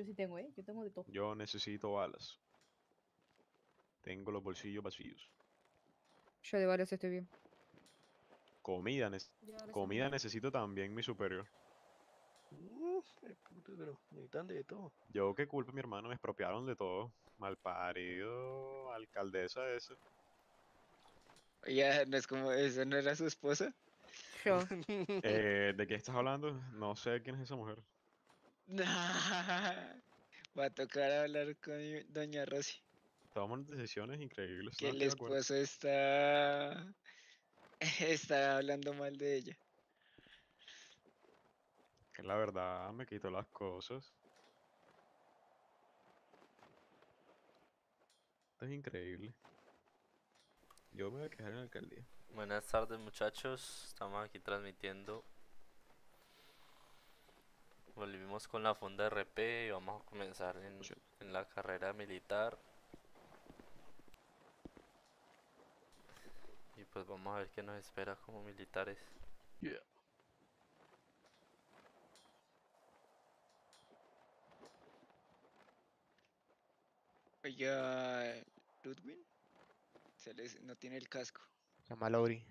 Yo sí tengo, ¿eh? Yo tengo de todo. Yo necesito balas. Tengo los bolsillos vacíos. Yo de balas estoy bien. Comida, sí comida necesito también, mi superior. Puta, pero necesitan de todo. Yo qué culpa, mi hermano, me expropiaron de todo. Malparido, alcaldesa ese. Oiga, no es como, ¿esa no era su esposa? Yo. Eh, ¿de qué estás hablando? No sé quién es esa mujer. Va a tocar hablar con doña Rosy. Toman decisiones increíbles. Que el esposo está... está hablando mal de ella. Que la verdad me quitó las cosas. Esto es increíble. Yo me voy a quejar en la alcaldía. Buenas tardes muchachos, estamos aquí transmitiendo. Volvimos con la Fonda RP y vamos a comenzar en, Sí. en la carrera militar. Y pues vamos a ver qué nos espera como militares. Yeah. Oiga, Ludwin, se les, no tiene el casco. Llama Lauri.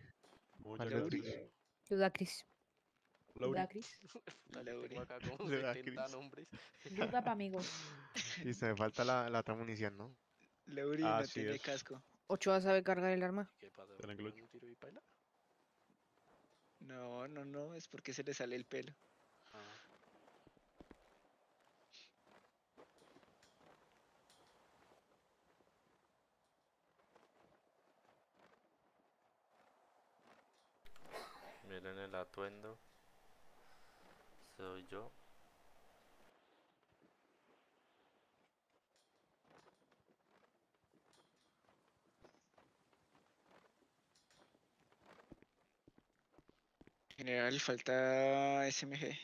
Ludacris. Lauri. Ludacris. Tengo acá como Le da 70 Chris. nombres. Luda pa' amigos. Y se me falta la, la otra munición, ¿no? Lauri no Así tiene es. casco. Ochoa sabe cargar el arma. ¿Qué pasa? Que ¿Un tiro y paila? No, no, no, es porque se le sale el pelo. Ah, Miren el atuendo. Soy yo. General, falta SMG.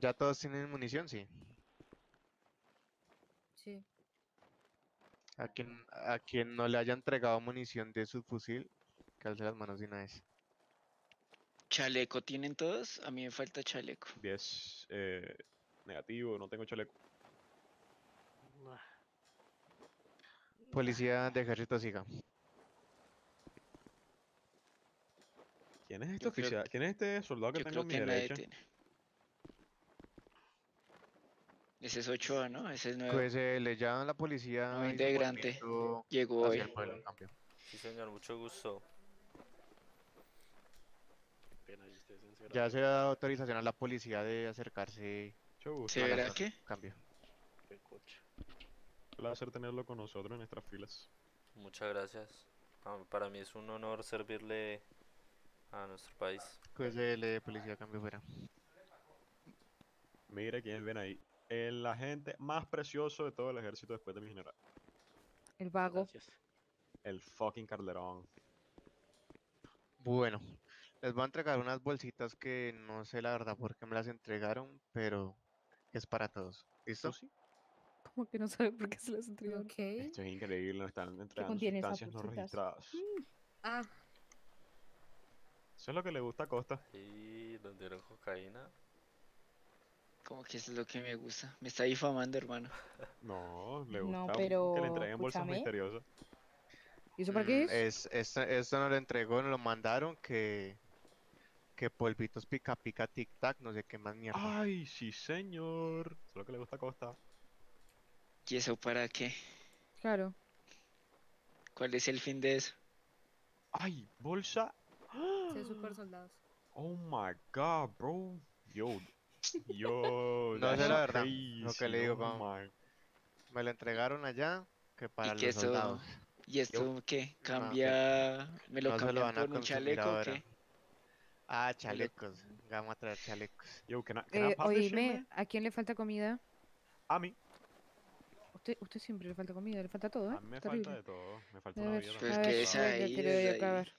¿Ya todos tienen munición? Sí. Sí. A quien, a quien no le haya entregado munición de su fusil, que alce las manos de una vez. ¿Chaleco tienen todos? A mí me falta chaleco. 10 eh, negativo, no tengo chaleco. nah. Policía de ejército siga. ¿Quién es este oficial? que- ¿Quién es este soldado que Yo tengo a mi que nadie derecha? tiene. Ese es Ochoa, ¿no? Ese es nuevo. Pues eh, le llaman la policía. No, hizo integrante. Llegó hoy. pueblo. Sí señor, mucho gusto. Ya se ha dado autorización a la policía de acercarse Mucho gusto. ¿Se verá qué? cambio. Qué coche. Un placer tenerlo con nosotros en nuestras filas. Muchas gracias. Para mí es un honor servirle a nuestro país. Pues el de policía cambio fuera. Mire quién ven ahí. El agente más precioso de todo el ejército después de mi general. El vago. Gracias. El fucking Calderón. Bueno, les voy a entregar unas bolsitas que no sé la verdad por qué me las entregaron, pero es para todos. ¿Listo? sí? Como que no sabe por qué se las entregaron. Ok. Esto es increíble, nos están entregando sustancias no registradas. Ah, Eso es lo que le gusta a Costa. Y nos dieron cocaína. Como que eso es lo que me gusta. Me está difamando, hermano. No, le No, gusta pero, que le entreguen bolsas misteriosas. ¿Y eso para qué Mm, es? es esto, esto no lo entregó, nos lo mandaron que que polvitos pica pica tic tac, no sé qué más mierda. Ay, sí, señor. Eso es lo que le gusta a Costa. ¿Y eso para qué? Claro. ¿Cuál es el fin de eso? Ay, bolsa. ser super soldados. Oh my god, bro. Yo. Yo. No, es la verdad, crazy, lo que le digo, oh como- my- Me lo entregaron allá que para que los eso- soldados. ¿Y esto qué? No, ¿Cambia? ¿Me lo no lo cambian por un chaleco o qué? Ah, chalecos. Vamos a traer chalecos. Yo, can I, can Eh, oíme, man? ¿a quién le falta comida? A mí. usted, usted siempre le falta comida, le falta todo, ¿eh? A mí me falta de todo. Me falta una vida Pues que es ahí, a ahí.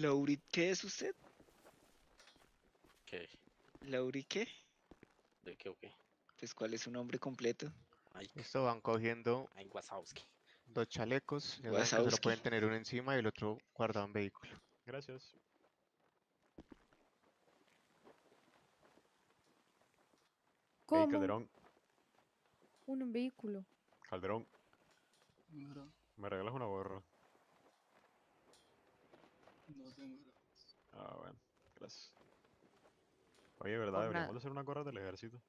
Laurit, ¿qué es usted? ¿Qué? ¿Lauri qué? ¿De qué o qué? Pues cuál es su nombre completo. Ay, Listo, van cogiendo ay, Wazowski. dos chalecos. Que solo Wazowski. pueden tener uno encima y el otro guardado en vehículo. Gracias. Ey, ¿Cómo? Calderón, Uno en vehículo. Calderón, me regalas una gorra. No tengo. Ah, bueno, gracias. Oye, ¿verdad? Por Deberíamos de hacer una gorra del ejército.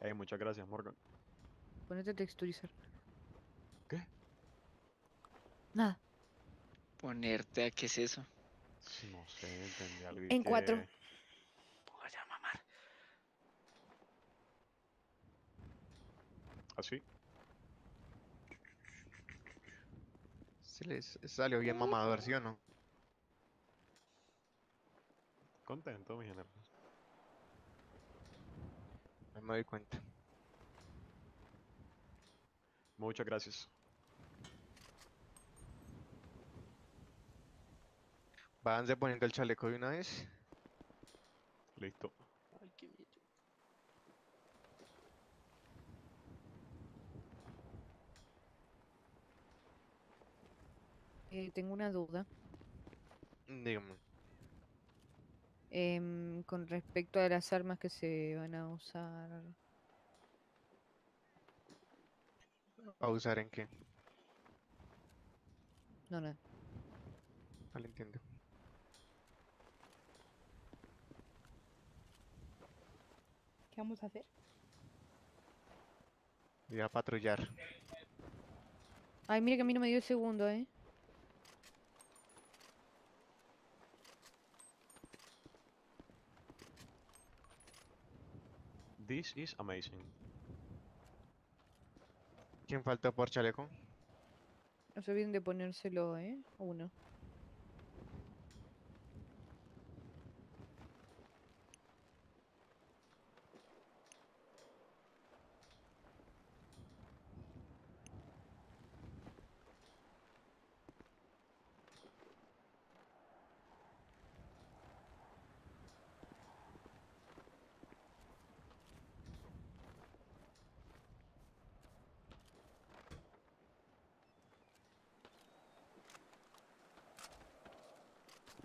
Ey, muchas gracias, Morgan. Ponete a texturizar. ¿Qué? Nada. Ponerte a qué es eso. No sé, entendí algo. En cuatro. Vaya a mamar. ¿Así? Se les salió bien mamador, ¿sí o no? Contento, mi general. No me doy cuenta. Muchas gracias. Váyanse poniendo el chaleco de una vez. Listo. Ay, qué bello. Eh, tengo una duda. Dígame. Em, con respecto a las armas que se van a usar. ¿A usar en qué? No, nada. Vale, entiendo. ¿Qué vamos a hacer? Voy a patrullar. Ay, mira que a mí no me dio el segundo, ¿eh? This is amazing. ¿Quién faltó por chaleco? No se olviden de ponérselo, ¿eh? Uno.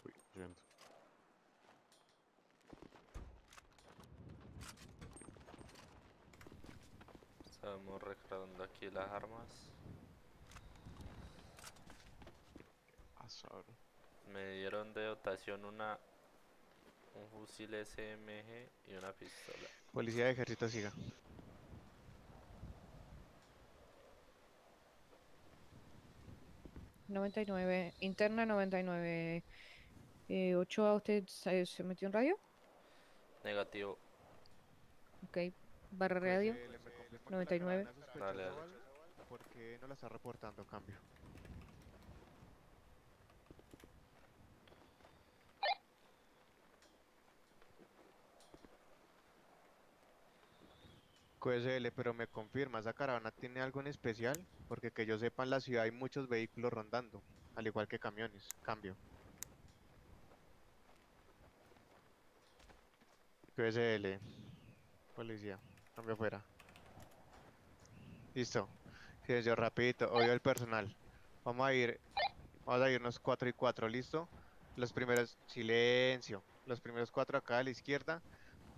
Uy, lo siento. Estamos recargando aquí las armas. Azar. Me dieron de dotación una un fusil SMG y una pistola. Policía de ejército siga. noventa y nueve Interna 99. Eh, ¿Ochoa usted se, se metió en radio? Negativo. Ok. Barra radio. 99. Dale, dale. ¿Por qué no la está reportando cambio? QSL, pero me confirma, ¿esa caravana tiene algo en especial? Porque que yo sepa en la ciudad hay muchos vehículos rondando, al igual que camiones. Cambio. QSL. Policía. Cambio fuera. Listo. Silencio rapidito. Odio el personal. Vamos a ir. Vamos a irnos 4 y 4, ¿listo? Los primeros. Silencio. Los primeros cuatro acá a la izquierda.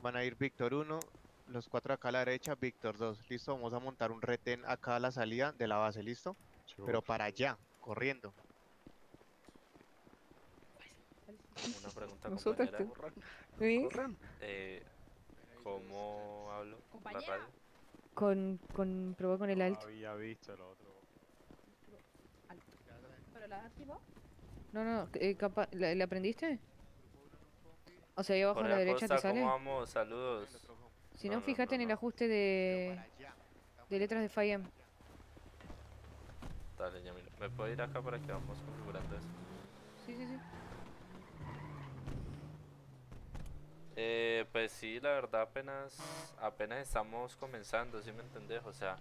Van a ir Víctor 1. Los cuatro acá a la derecha, Víctor 2. ¿Listo? Vamos a montar un retén acá a la salida de la base, ¿listo? Pero para allá, corriendo. Una pregunta, compañera. ¿Sí? Eh, ¿Cómo hablo? ¿La Compañera. Con, con, probá con el alt. Había visto el otro. ¿Pero la activado? No, no, eh, ¿la, la aprendiste? O sea, ahí abajo a la derecha te sale. ¿cómo vamos? Saludos. Si No, no, no, fíjate no, en el no. ajuste de, de letras de FIAM. Dale, Yamil. ¿Me puedo ir acá para que vamos configurando eso? Sí, sí, sí. Eh, pues sí, la verdad apenas, apenas estamos comenzando, ¿sí me entendés? O sea,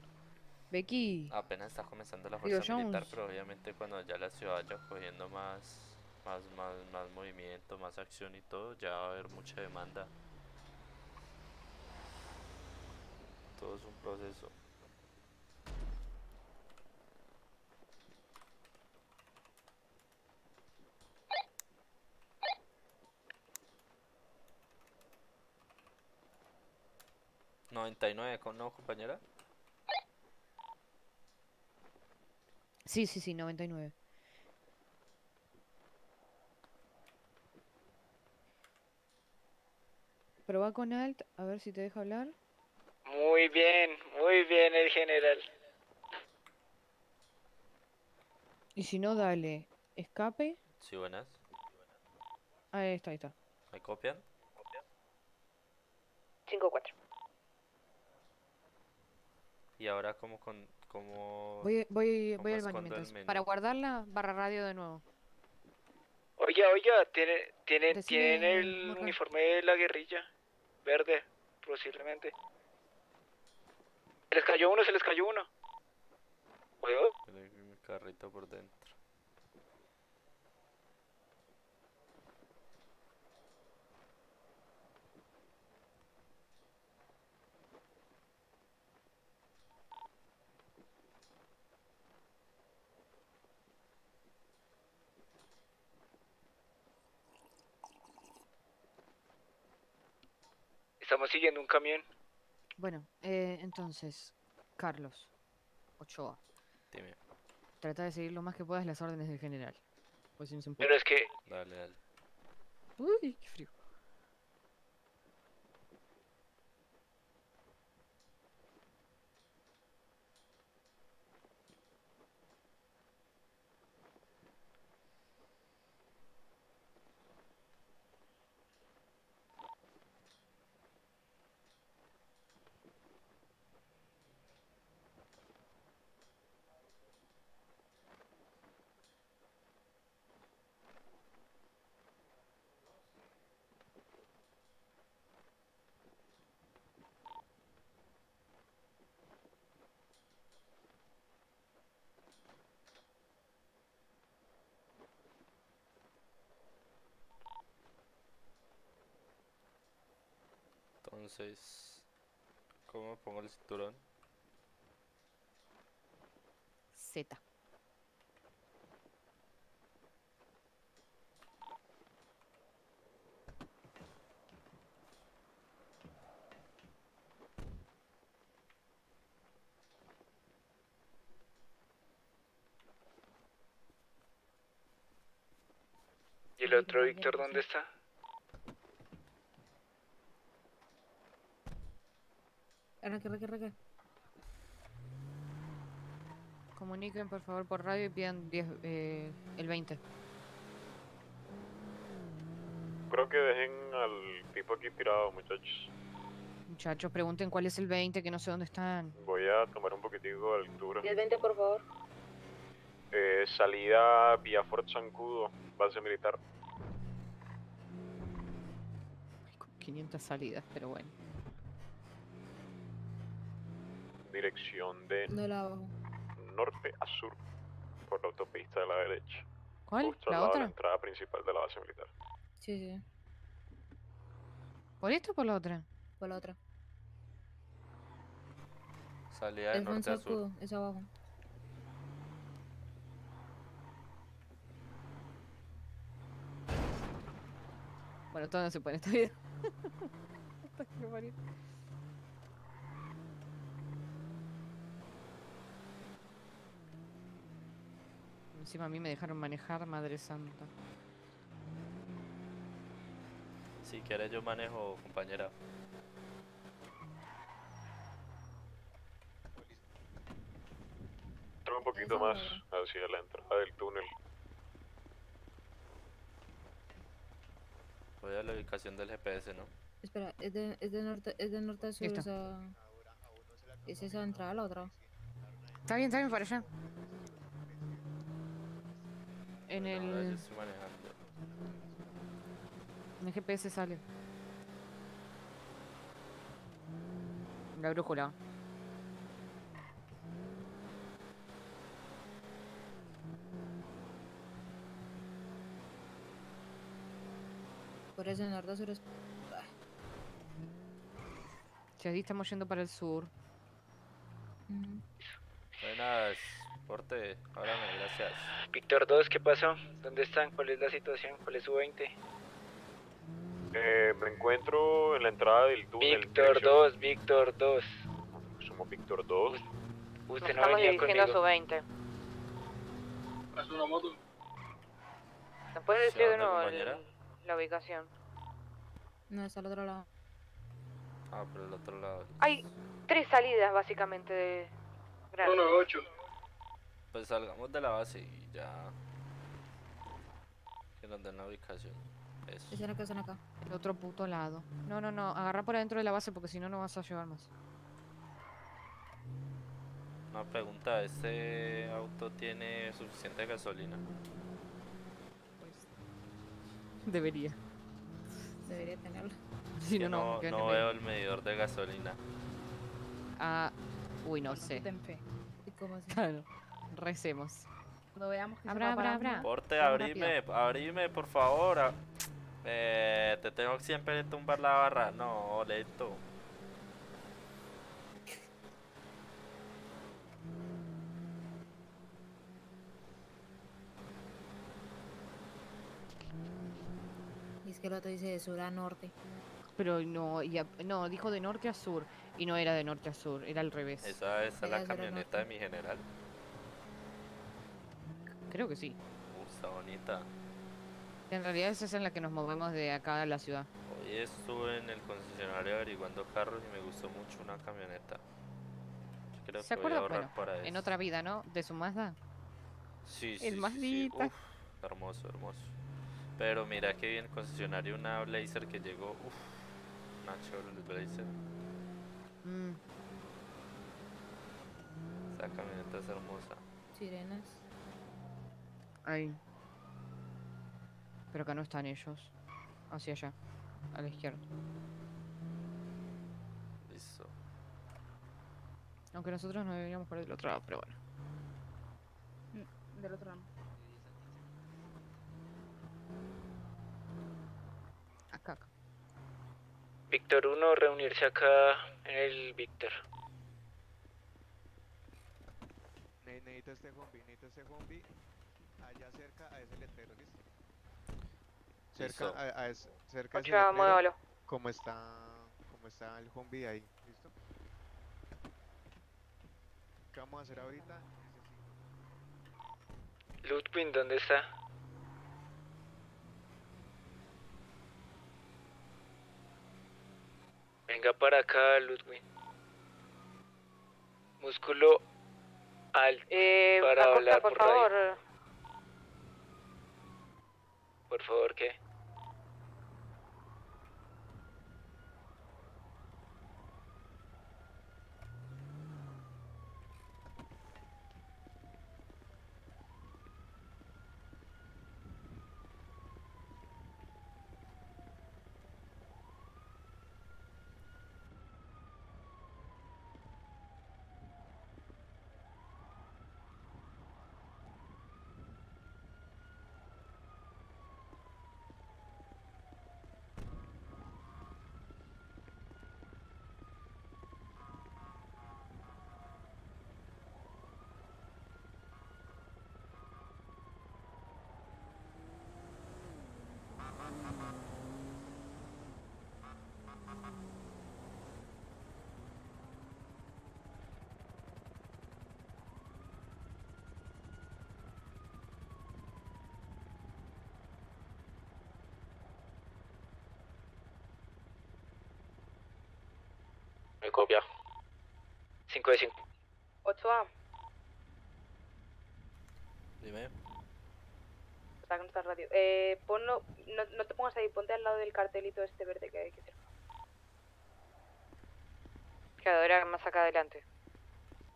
Becky, apenas está comenzando la Digo, fuerza militar, Jones. pero obviamente cuando ya la ciudad vaya cogiendo más, más, más, más movimiento, más acción y todo, ya va a haber mucha demanda. Todo es un proceso. ¿99 con no, compañera? sí, sí, sí, 99. Proba con Alt, a ver si te deja hablar. Muy bien, muy bien el general. Y si no, dale escape. Sí, buenas. Ahí está, ahí está. ¿Me copian? 5-4. Y ahora como con... Como... Voy, voy, voy ¿Cómo al baño mientras. Para guardarla, barra radio de nuevo. Oiga, oiga, ¿tiene, tiene, Decime, ¿tienen el uniforme de la guerrilla? Verde, posiblemente. Se les cayó uno, se les cayó uno. Mi carrito por dentro. Estamos siguiendo un camión. Bueno, eh, entonces, Carlos, Ochoa, Dime. trata de seguir lo más que puedas las órdenes del general. Pues si no se. Pero es que Dale, dale. Uy, qué frío. Entonces... ¿Cómo me pongo el cinturón? Z. ¿Y el otro Víctor dónde está? Arranque, arranque, arranque. Comuniquen por favor por radio y pidan 10, eh, el 20. Creo que dejen al tipo aquí tirado, muchachos. Muchachos, pregunten cuál es el 20, que no sé dónde están. Voy a tomar un poquitico de altura. Y el 20, por favor. Eh, salida vía Fort Zancudo, base militar. Hay como 500 salidas, pero bueno. Dirección de norte a sur, por la autopista de la derecha. ¿Cuál? Justo al ¿La lado de la entrada principal de la base militar. Sí, sí. ¿Por esta o por la otra? Por la otra. Salida de El norte a sur. Es abajo. Bueno, todo no se puede en esta vida. Puta que lo parió. Encima a mí me dejaron manejar, madre santa. Si quieres yo manejo, compañera. Entra un poquito más hacia la entrada del túnel. Voy a la ubicación del GPS, ¿no? Espera, es de, es de norte, es de norte a sur esa. ¿Es esa entrada la otra? Está bien, está bien, para allá. En el... Manejando. En el GPS sale. La brújula. Por eso en las dos horas... Si, sí, estamos yendo para el sur porte, háblame, gracias. Víctor 2, ¿qué pasó? ¿Dónde están? ¿Cuál es la situación? ¿Cuál es su 20? Eh, me encuentro en la entrada del túnel. Víctor 2, Víctor 2. Somos Víctor 2. Usted no venía conmigo. 20. Pasó una moto. ¿Me puedes decir de nuevo el- la ubicación? No, está al otro lado. Ah, por el otro lado. Hay tres salidas básicamente de... Zona 8. Pues salgamos de la base y ya. Que nos den la ubicación. Eso. Están acá, están acá. El otro puto lado. No, no, no. Agarra por adentro de la base porque si no, no vas a llevar más. Una pregunta, ¿este auto tiene suficiente gasolina? Debería. Debería tenerlo. Si no, no, no, no veo el medidor de gasolina. Ah, uy, no sé. Ten fe. ¿Y cómo así? Claro. Recemos. Cuando veamos que se Habrá, va uno, Porte, abrime, abrime, por favor. a- Eh, te tengo que siempre tumbar la barra. No, lento. Es que el otro dice de sur a norte. Pero no, y a- no, dijo de norte a sur. Y no era de norte a sur, era al revés. Esa, esa es la camioneta de mi general. Creo que sí. Uh, está bonita. En realidad esa es en la que nos movemos de acá a la ciudad. Hoy estuve en el concesionario averiguando carros y me gustó mucho una camioneta. Yo creo ¿Se que voy a acuerda? ahorrar Bueno, para En eso. otra vida, ¿no? De su Mazda. Sí, sí, el sí, sí. Uf, hermoso, hermoso. Pero mira que bien concesionario una Blazer que llegó. Uf, una Chevrolet Blazer. Mm, Esa camioneta es hermosa. Sirenas. Ahí. Pero acá no están ellos. Hacia allá. A la izquierda. Listo. Aunque nosotros no deberíamos por el otro lado, pero bueno. Del otro lado. Acá, acá. Víctor 1, reunirse acá en el Víctor. Ne- Necesito este zombie, necesito este zombie allá cerca a ese letrero, ¿listo? Cerca Listo. a, a es- cerca a ese Ochoa, letrero, muévalo. como está, como está el zombie ahí, ¿listo? ¿Qué vamos a hacer ahorita? Ludwig, ¿dónde está? Venga para acá, Ludwig. Músculo alto Eh, para hablar por por radio. Por favor, ¿qué? Me copia. 5 de 5. 8A. Dime. Está con esta radio. Eh, ponlo, no, no te pongas ahí, ponte al lado del cartelito este verde que hay que cerca. Claro, era más acá adelante.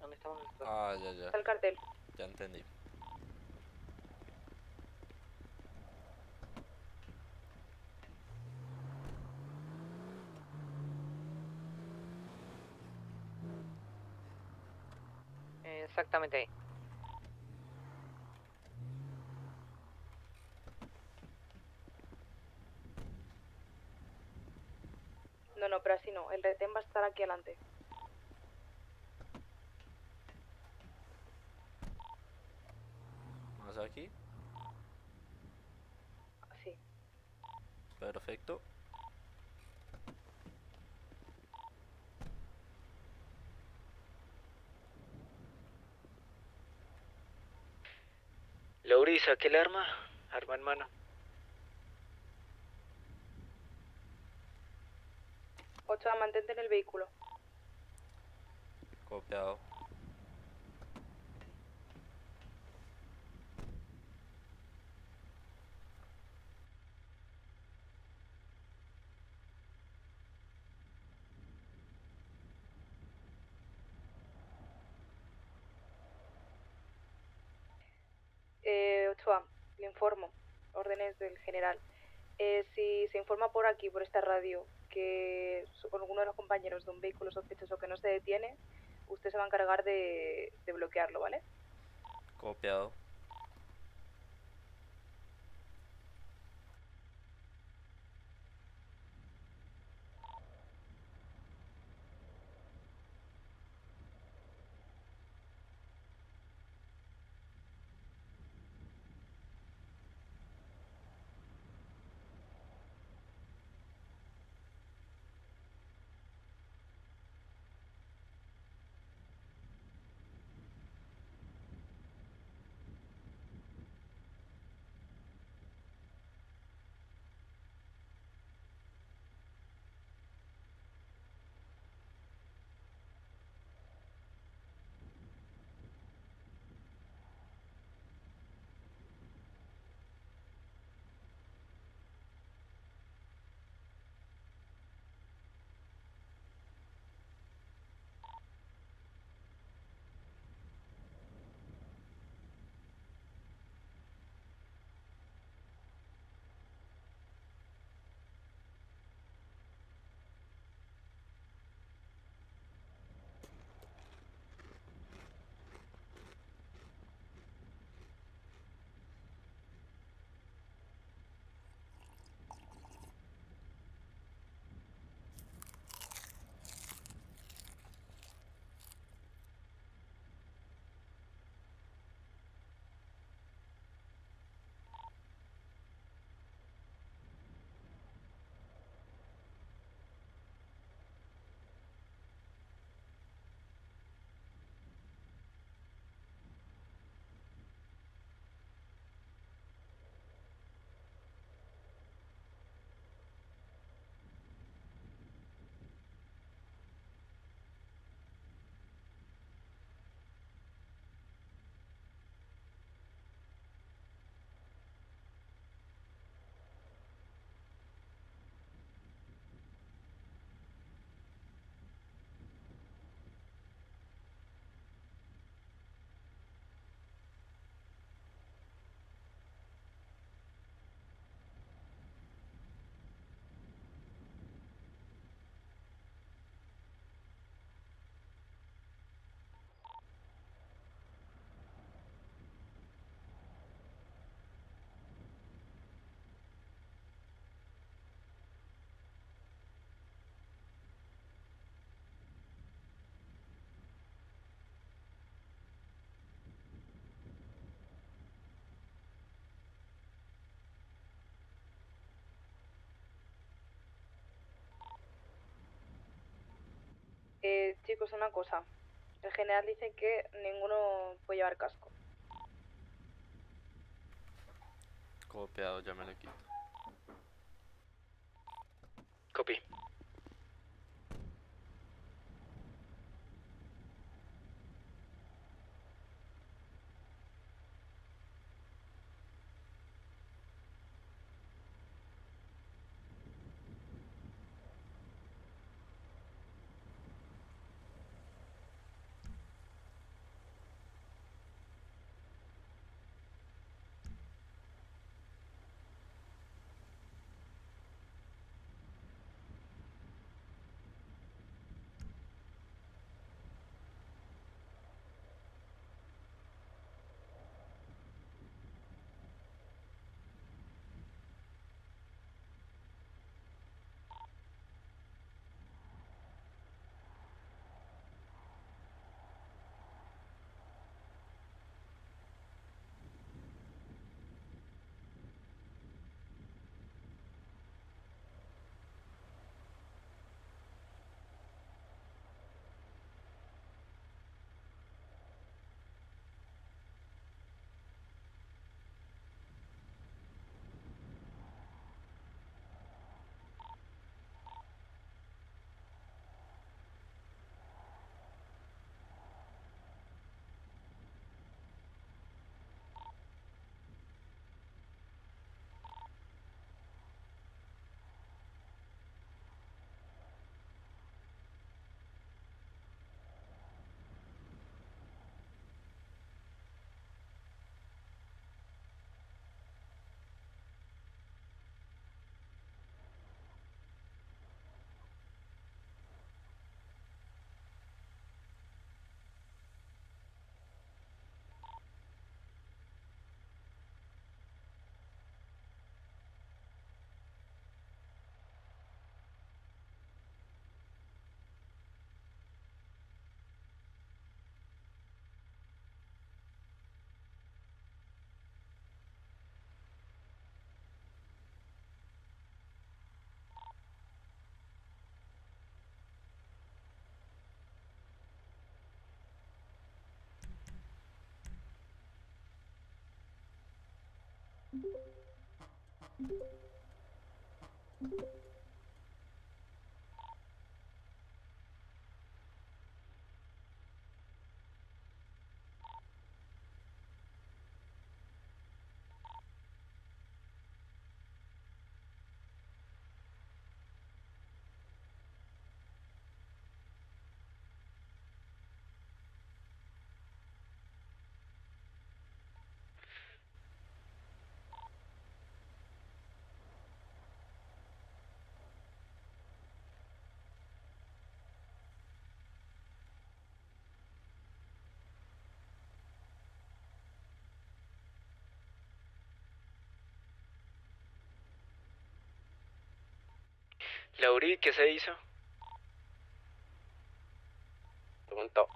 ¿Dónde estamos? Ah, ya, ya. Está el cartel. Ya entendí. No, no, pero así no. El retén va a estar aquí adelante. Más aquí. Así. Perfecto. Lauri, saque el arma. Arma en mano. Ocho, mantente en el vehículo. Copiado. Eh, Ochoa, le informo. Órdenes del general. Eh, si se informa por aquí, por esta radio, que alguno de los compañeros de un vehículo sospechoso que no se detiene, usted se va a encargar de, de bloquearlo, ¿vale? Copiado. Eh, chicos, una cosa. El general dice que ninguno puede llevar casco. Copiado, ya me lo quito. Copy. Thank you. Lauri, ¿qué se hizo? Preguntó.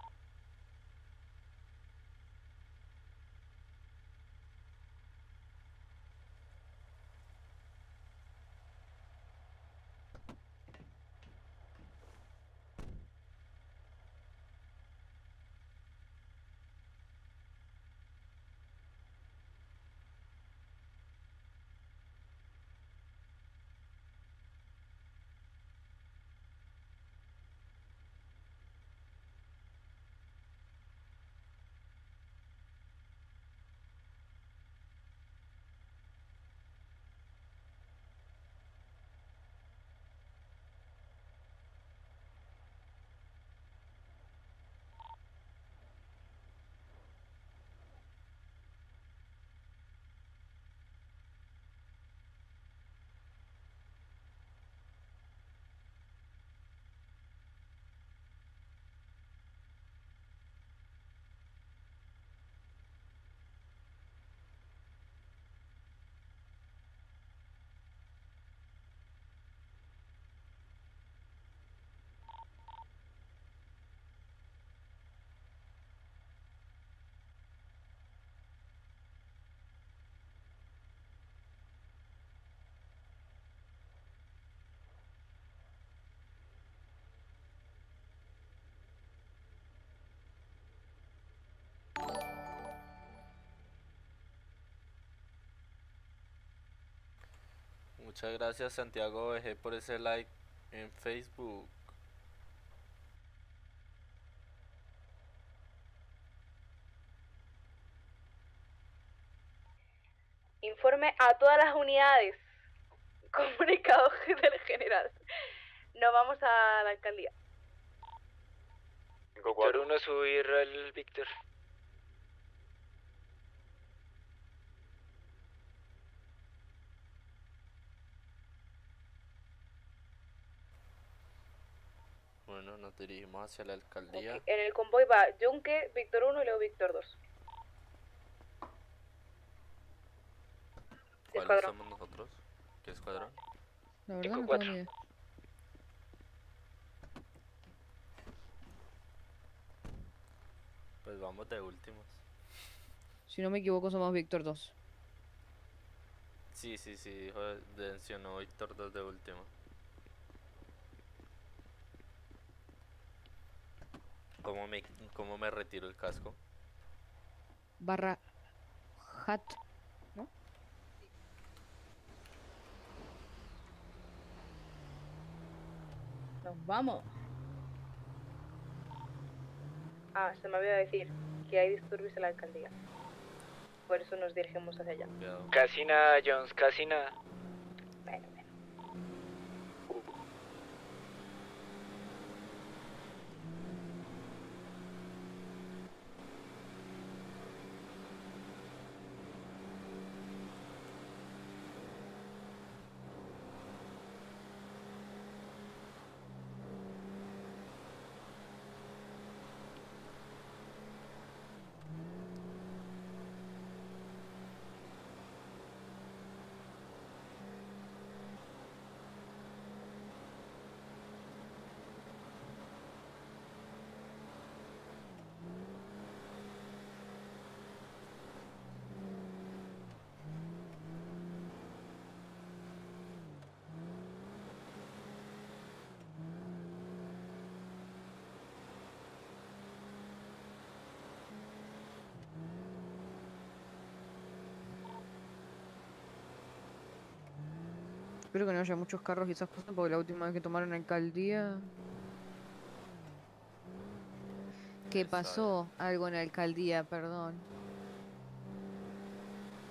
Muchas gracias Santiago BG por ese like en Facebook. Informe a todas las unidades. Comunicado del general. No vamos a la alcaldía. Por uno subir al Víctor. Bueno, nos dirigimos hacia la alcaldía. Ok, En el convoy va Junque, Víctor 1 y luego Víctor 2. ¿Cuál escuadrón. somos nosotros? ¿Qué escuadrón? La verdad no tengo idea. Pues vamos de últimos. Si no me equivoco, somos Víctor 2. Sí, sí, sí, dijo, mencionó Víctor 2 de último. ¿Cómo me, ¿Cómo me retiro el casco? Barra hat. Nos vamos. Ah, se me olvidó decir que hay disturbios en la alcaldía. Por eso nos dirigimos hacia allá. Cuidado. Casi nada, Jones, casi nada. Bueno, Espero que no haya muchos carros y esas cosas, porque la última vez que tomaron alcaldía... ¿Qué Esa- pasó? Algo en la alcaldía, perdón.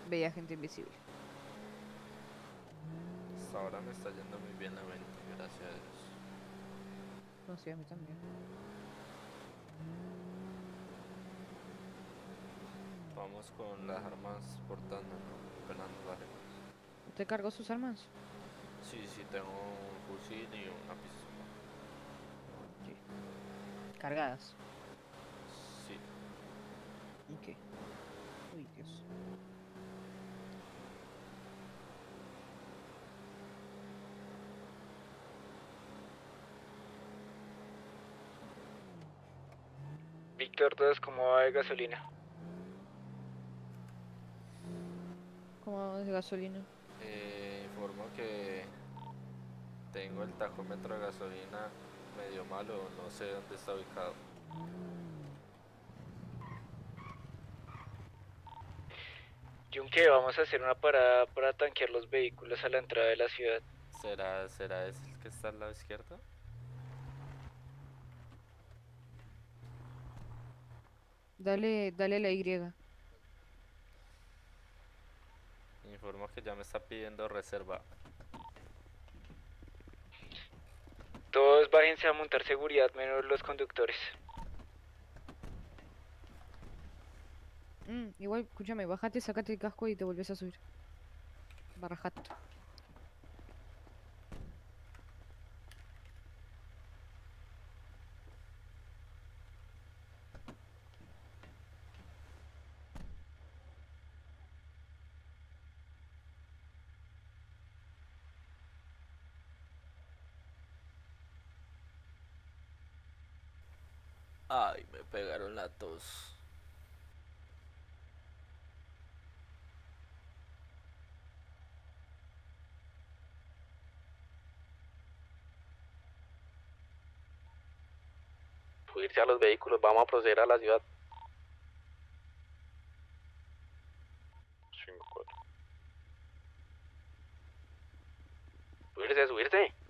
Veía gente invisible. Hasta ahora me está yendo muy bien la mente, gracias a Dios. No sé, a mí también. Vamos con las armas portando, ¿no? Nos bajemos. ¿Te cargó sus armas? Sí, sí, tengo un fusil y una pistola. Cargadas. Sí. Ok. Uy, Dios. Víctor 2, ¿cómo va de gasolina? ¿Cómo vamos de gasolina? Eh, informo que tengo el tacómetro de gasolina medio malo, no sé dónde está ubicado. Yunque, vamos a hacer una parada para tanquear los vehículos a la entrada de la ciudad. ¿Será, será ese el que está al lado izquierdo? Dale, dale la Y. Informo que ya me está pidiendo reserva. Todos bájense a montar seguridad, menos los conductores. Mm, igual, escúchame, bajate, sacate el casco y te volvés a subir. Barajate. Ay, me pegaron la tos. Subirse a los vehículos, vamos a proceder a la ciudad. 5-4. Subirse, subirse.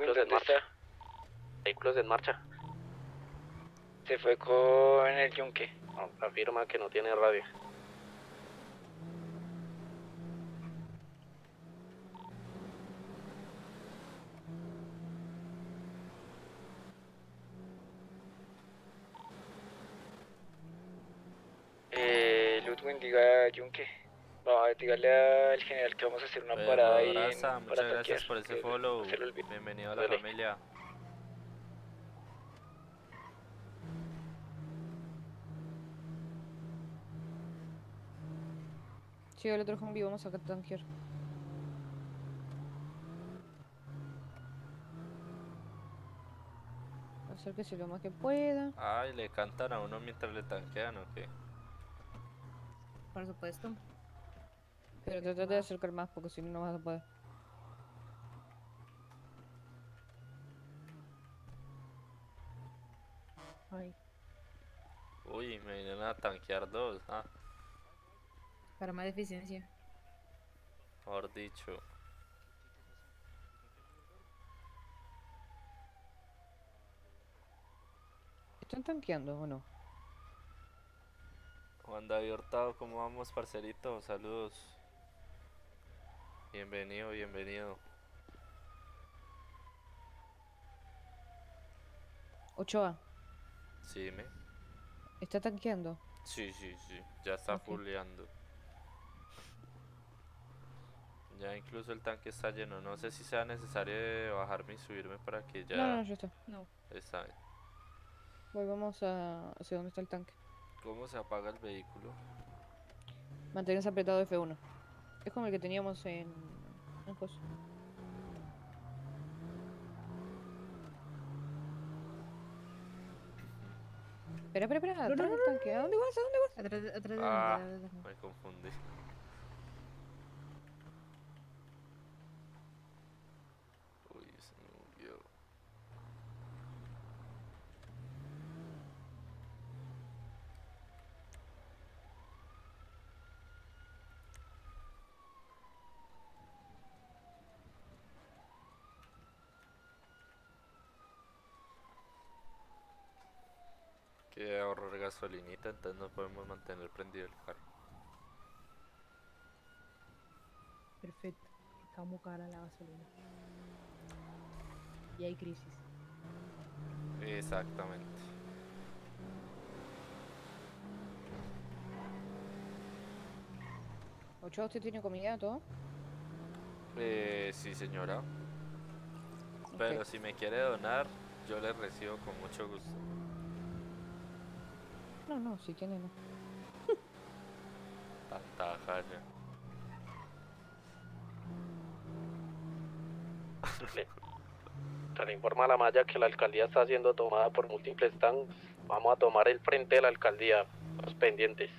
Vehículos en ¿Dónde marcha. Vehículos en marcha. Se fue con el yunque. No, afirma que no tiene radio. Eh, Ludwig, diga Yunque. Dígale al general que vamos a hacer una Pero, parada ahí muchas para gracias por ese follow. Bienvenido a la Dale. familia. Sí, el otro zombie, vamos a tanquear. Acérquese lo más que pueda. Ay, le cantan a uno mientras le tanquean o qué. Por supuesto. Pero trata de acercar más porque si no, no vas a poder. Ay. Uy, me vienen a tanquear dos, ah, Para más eficiencia. mejor dicho. ¿Están tanqueando o no? Juan David Hurtado, ¿cómo vamos, parcerito? Saludos. Bienvenido, bienvenido. Ochoa, Sí, me. ¿está tanqueando? Sí, sí, sí. Ya está Ok. fulleando. Ya incluso el tanque está lleno. No sé si sea necesario bajarme y subirme para que ya No, no, ya está. No. está. Volvamos a hacia donde está el tanque. ¿Cómo se apaga el vehículo? Manténganse apretado F1. Es como el que teníamos en... en coso. Espera, espera, espera. No, no, Atrás del tanque. ¿A dónde vas? ¿A dónde vas? Atrás, atrás de Ah, mí, atrás de mí. me confundí. Uy, se me movió. Que ahorrar gasolinita, entonces no podemos mantener prendido el carro. Perfecto. Está muy cara la gasolina. Y hay crisis. Exactamente. ¿Ochoa, usted tiene comida todo? Eh, sí, señora. Pero si me quiere donar, yo le recibo con mucho gusto. No, no, si tiene no. Tanta jaya. Se le informa a la malla que la alcaldía está siendo tomada por múltiples tanks. Vamos a tomar el frente de la alcaldía. Los pendientes.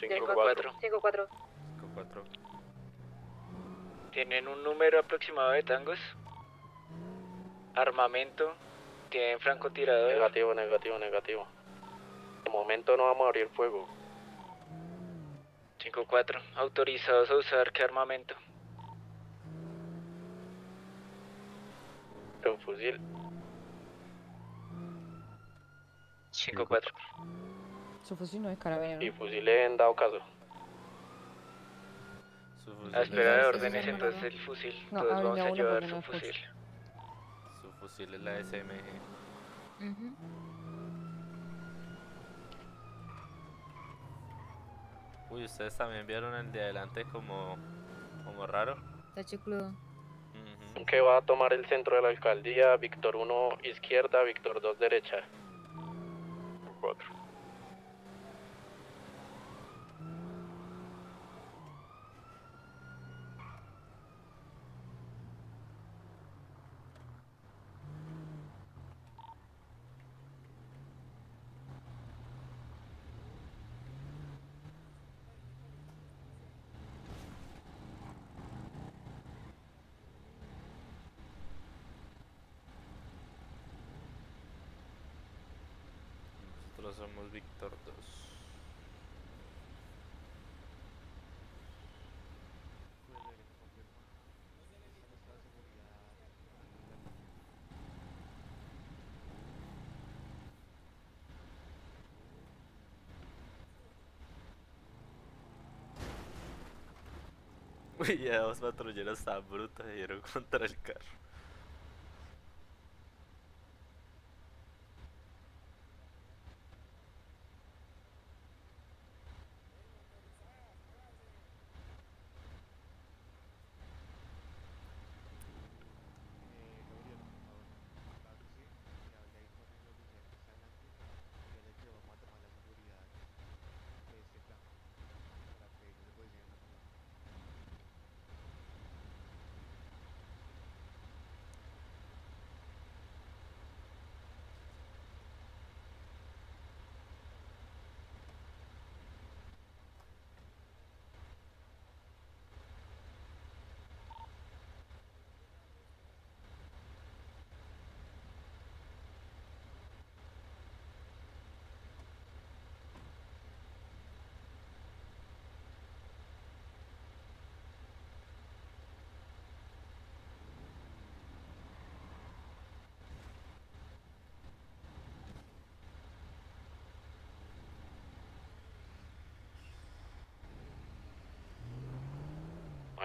5-4. 5-4. 4 ¿Tienen un número aproximado de tangos? ¿Armamento? ¿Tienen francotirador? Negativo, negativo, negativo. De momento no vamos a abrir fuego. 5-4. ¿Autorizados a usar qué armamento? Un fusil. 5-4. Su fusil no es carabinero. Y ¿no? fusiles en dado caso. Su fusil, A espera de órdenes, entonces el fusil. No, Todos vamos a llevar su fusil. su fusil es la SMG. Ujú. Uy, ustedes también vieron el de adelante como, como raro. Está chicludo. Ujú. Que va a tomar el centro de la alcaldía. Víctor 1 izquierda, Víctor 2 derecha. 4. Nosotros somos Víctor 2. Uy, ya dos patrulleros tan brutos se dieron contra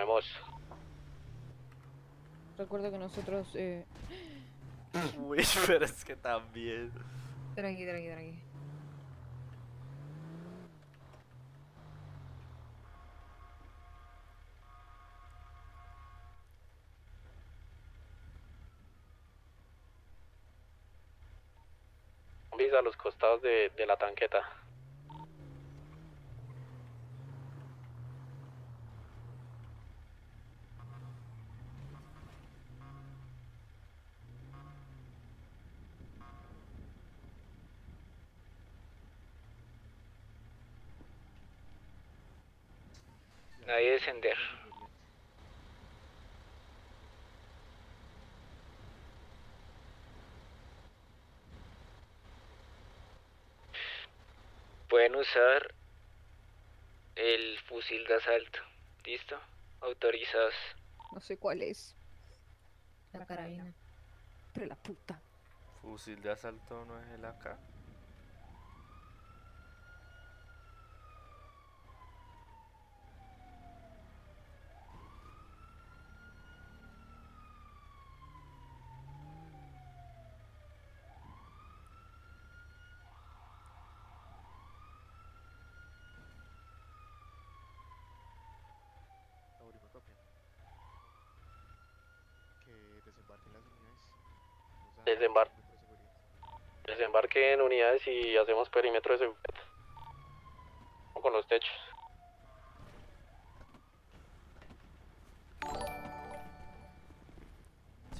Vamos. Recuerdo que nosotros. Eh... Uy, pero es que también. Tranqui, tranqui, tranqui. Visa a los costados de, de la tanqueta. Nadie descender. Pueden usar el fusil de asalto. ¿Listo? Autorizados. No sé cuál es. La carabina. Pero la puta. Fusil de asalto no es el AK. Auri, me copian. Que desembarquen las unidades. Nos dan Desembar-. Desembarque en unidades y hacemos perímetro de seguridad. Con los techos.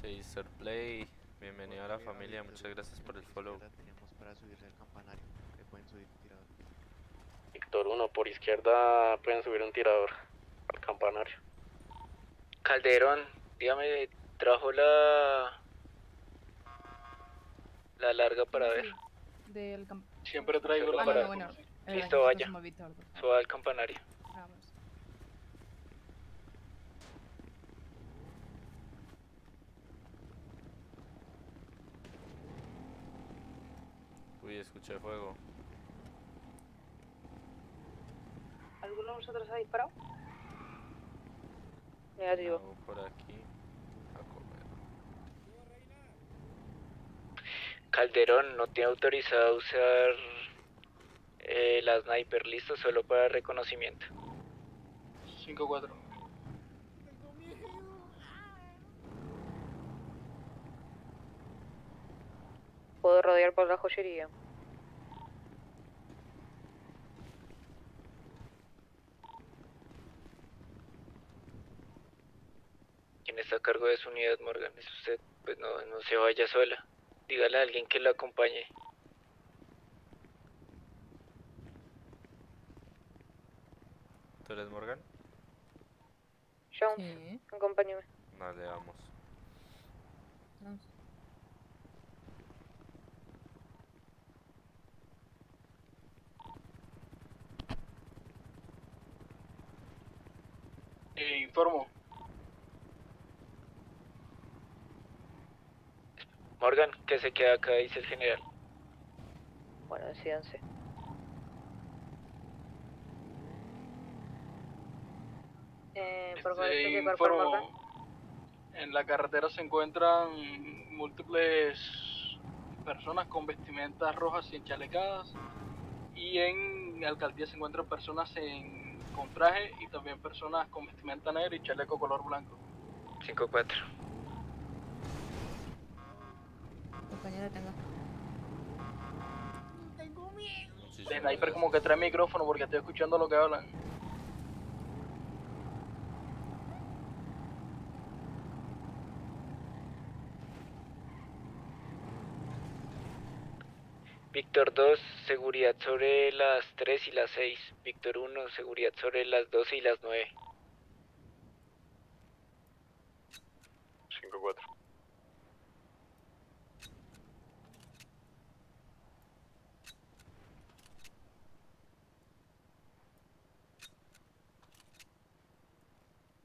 Chaser Play, bienvenido a la familia, muchas gracias por el follow. izquierda Tenemos para subirse al campanario. Le pueden subir un tirador. Víctor 1, por izquierda pueden subir un tirador al campanario. Calderón, dígame, trajo la. La larga para ver. Del camp... Siempre traigo la Ah, no, bueno. eh, Listo, nosotros vaya. Suba al campanario. Vamos. Uy, escuché fuego. ¿Alguno de vosotros ha disparado? Negativo. Hago por aquí. A comer. Calderón no tiene autorizado usar eh, la sniper, listo, solo para reconocimiento. 5-4. Puedo rodear por la joyería. ¿Quién está a cargo de su unidad, Morgan? Es usted, pues no, no se vaya sola. Dígale a alguien que la acompañe. ¿Tú eres Morgan? Jones, Sí. acompáñame. Dale, vamos. Vamos. Eh, informo. Morgan, que se queda acá, dice el general. Bueno, decídanse. Eh, por favor, Este, informo. orden. En la carretera se encuentran múltiples personas con vestimentas rojas y enchalecadas. Y en la alcaldía se encuentran personas en, con traje y también personas con vestimenta negra y chaleco color blanco. 5-4. Compañera, tenga. Muchísimas El sniper gracias. como que trae micrófono porque estoy escuchando lo que hablan. Víctor 2, seguridad sobre las 3 y las 6. Víctor 1, seguridad sobre las 12 y las 9. 5-4.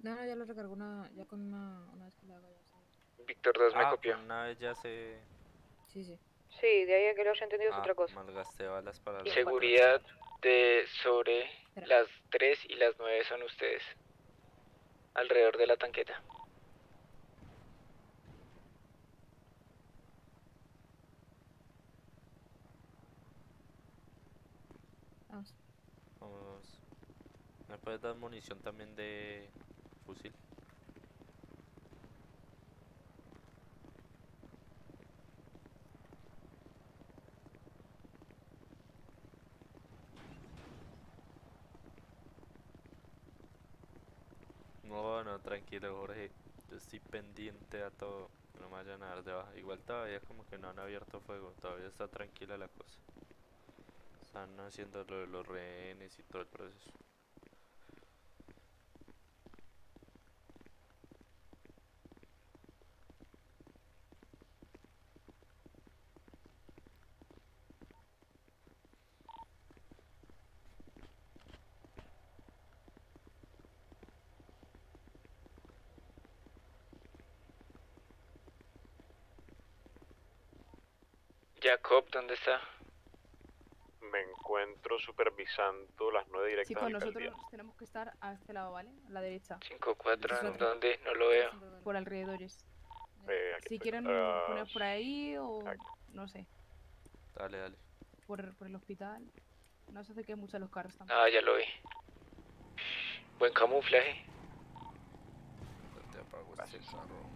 No, no, ya lo recargo una, ya con una, una vez que lo haga ya. Víctor 2 me Ah, copió. con una vez ya se... Sí, sí. Sí, de ahí a que lo haya entendido es Ah, otra cosa. malgasté balas para la... Seguridad de sobre Espera. las 3 y las 9 son ustedes. Alrededor de la tanqueta. Vamos. Vamos. ¿Me puedes dar munición también de fusil? No, no, tranquilo, Jorge. Yo estoy pendiente a todo. No me vayan a dar de baja. Igual todavía como que no han abierto fuego. Todavía está tranquila la cosa. Están haciendo lo de los rehenes y todo el proceso. Jacob, ¿dónde está? Me encuentro supervisando las nueve directas Chicos, de nosotros tenemos que estar a este lado, ¿vale? A la derecha. 5-4, ¿en Nosotros- dónde? No lo veo. Por alrededores. Eh, Si estoy. quieren Ah, poner por ahí o no sé, Dale, dale. por, por el hospital. No se acerquen mucho a los carros tampoco. Ah, ya lo vi. Buen camuflaje. Ya te apago este carro,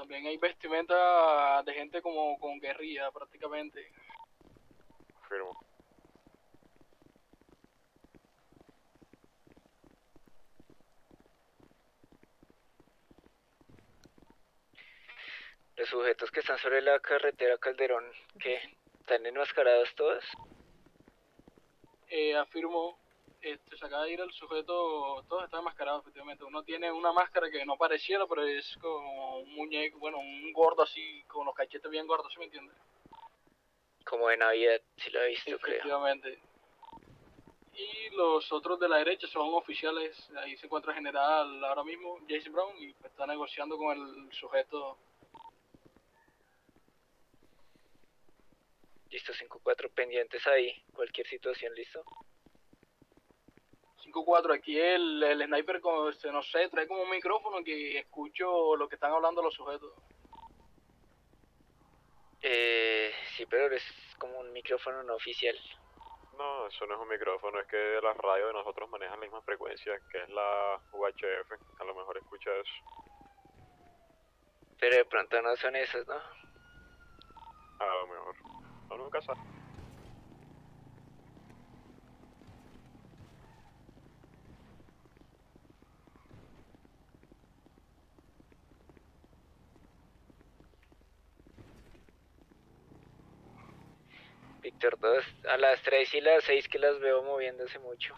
También hay vestimenta de gente como con guerrilla prácticamente. Firmo. Los sujetos que están sobre la carretera Calderón, ¿qué? ¿Están enmascarados todos? Eh, afirmo, este, se acaba de ir el sujeto, todos están enmascarados efectivamente. Uno tiene una máscara que no pareciera, pero es como un muñeco, bueno, un gordo así, con los cachetes bien gordos, ¿sí me entiendes? Como de Navidad, si lo he visto, creo. Efectivamente. Y los otros de la derecha son oficiales, ahí se encuentra el general ahora mismo, Jason Brown, y pues, está negociando con el sujeto. Listo, 5-4 pendientes ahí. Cualquier situación, listo. 5-4, aquí el, el sniper, como, este, no sé, trae como un micrófono que escucho lo que están hablando los sujetos. Eh, sí, pero es como un micrófono no oficial. No, eso no es un micrófono, es que las radios de nosotros manejan la misma frecuencia, que es la UHF. A lo mejor escucha eso. Pero de pronto no son esas, ¿no? A lo mejor. No, nunca sabe. A las 3 y las 6 que las veo moviéndose mucho.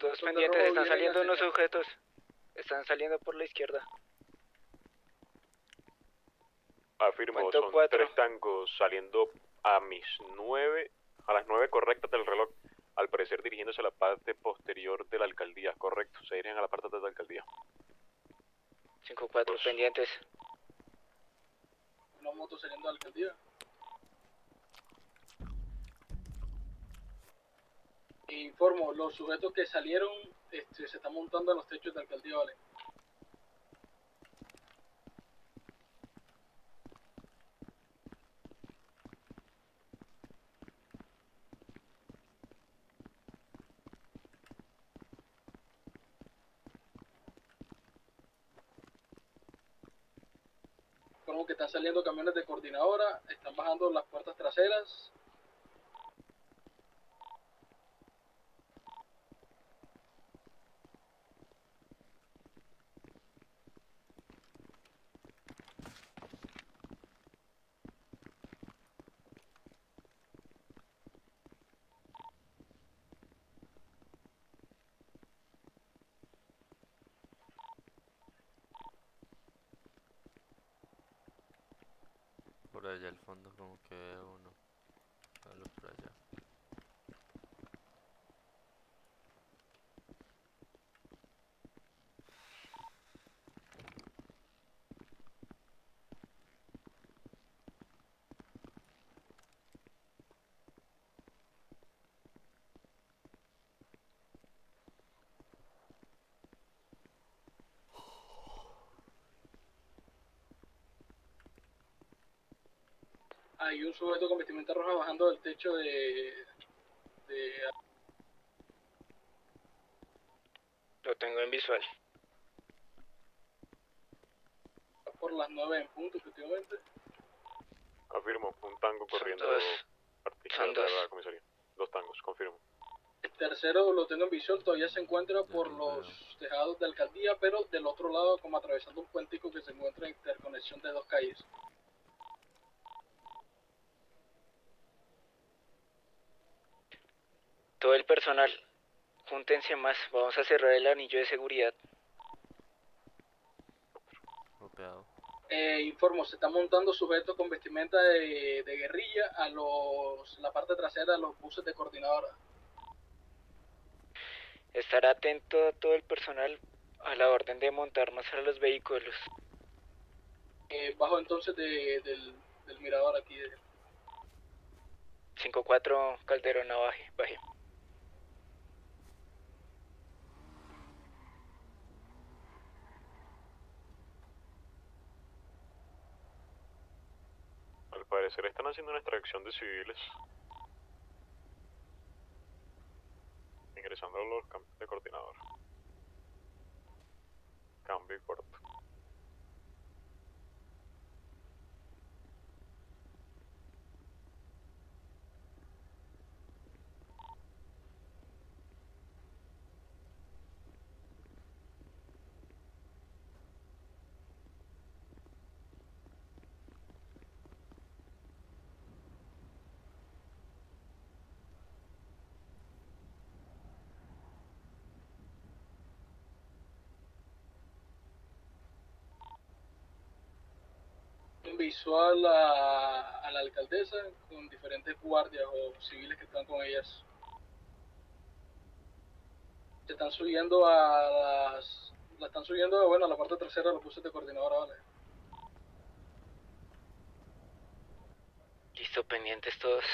Todos pendientes, están saliendo unos sujetos. Están saliendo por la izquierda. Afirmo, Cuento son cuatro. tres tangos saliendo a mis nueve, a las nueve correctas del reloj. Al parecer dirigiéndose a la parte posterior de la alcaldía, correcto. Se dirigen a la parte de la alcaldía. 5-4 Pues- pendientes. Una moto saliendo de la alcaldía. Informo, los sujetos que salieron este, se están montando en los techos de alcaldía, ¿vale? Informo que están saliendo camiones de coordinadora, están bajando las puertas traseras. Por allá al fondo como que veo uno. Hablo por allá. Hay un sujeto con vestimenta roja bajando del techo de, de Lo tengo en visual. por las 9 en punto, efectivamente. Afirmo, un tango corriendo dos. Son izquierda de dos. la comisaría. Dos tangos, confirmo. El tercero lo tengo en visual, todavía se encuentra por lo los tejados de alcaldía, pero del otro lado, como atravesando un puentico que se encuentra en interconexión de dos calles. Todo el personal, júntense más. Vamos a cerrar el anillo de seguridad. Eh, informo, se están montando sujetos con vestimenta de, de guerrilla a los la parte trasera de los buses de coordinadora. Estar atento a todo el personal a la orden de montarnos a los vehículos. Eh, bajo entonces de- del, del mirador aquí. de- 5-4 Calderón baje, baje. Parecer están haciendo una extracción de civiles. Ingresando a los campos de coordinador. Cambio y corto. un visual a, la alcaldesa con diferentes guardias o civiles que están con ellas. Se están subiendo a las... La están subiendo, bueno, a la parte trasera los buses de coordinadora, vale. Listo, pendientes todos.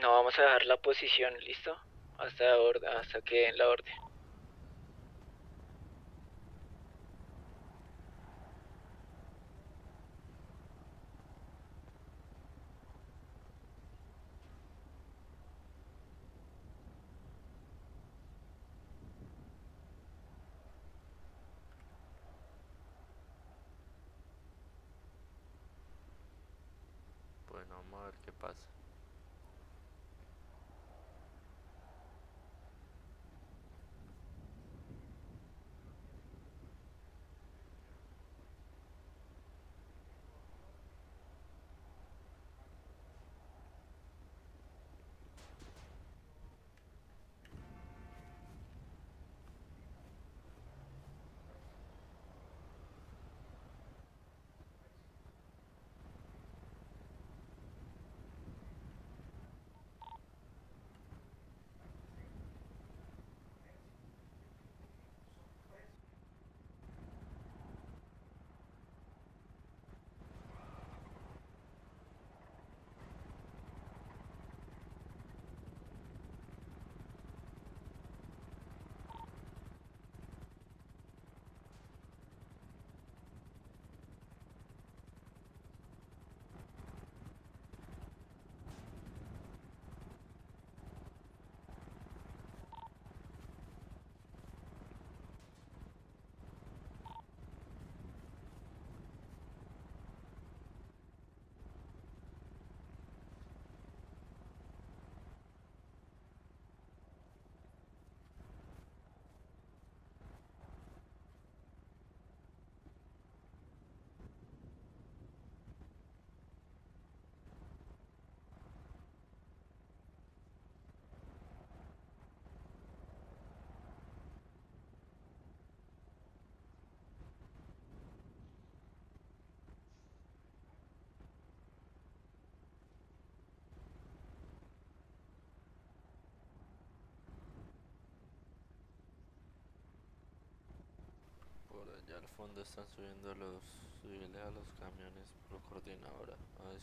No vamos a dejar la posición, ¿listo? Hasta, hasta que den la orden. Allá al fondo están subiendo los a los camiones por coordinadora. A ver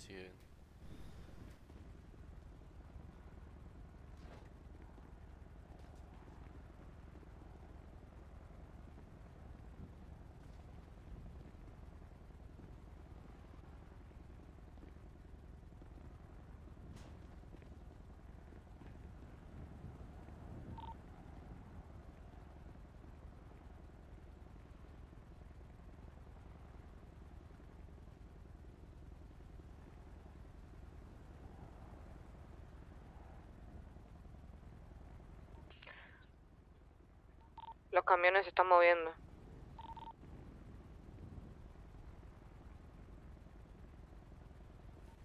Los camiones se están moviendo.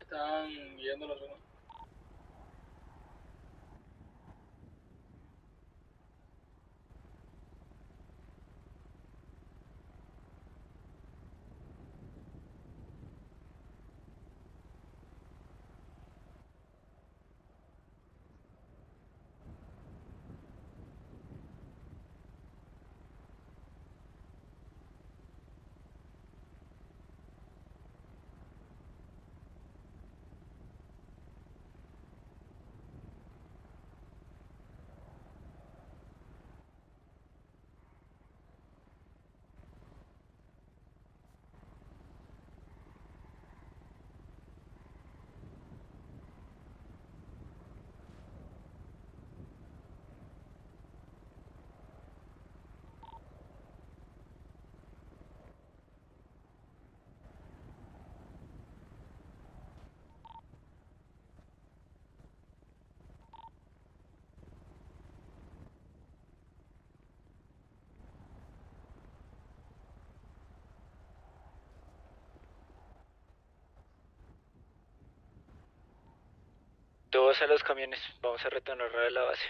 Están yendo la zona. Todos a los camiones. Vamos a retornar a la base.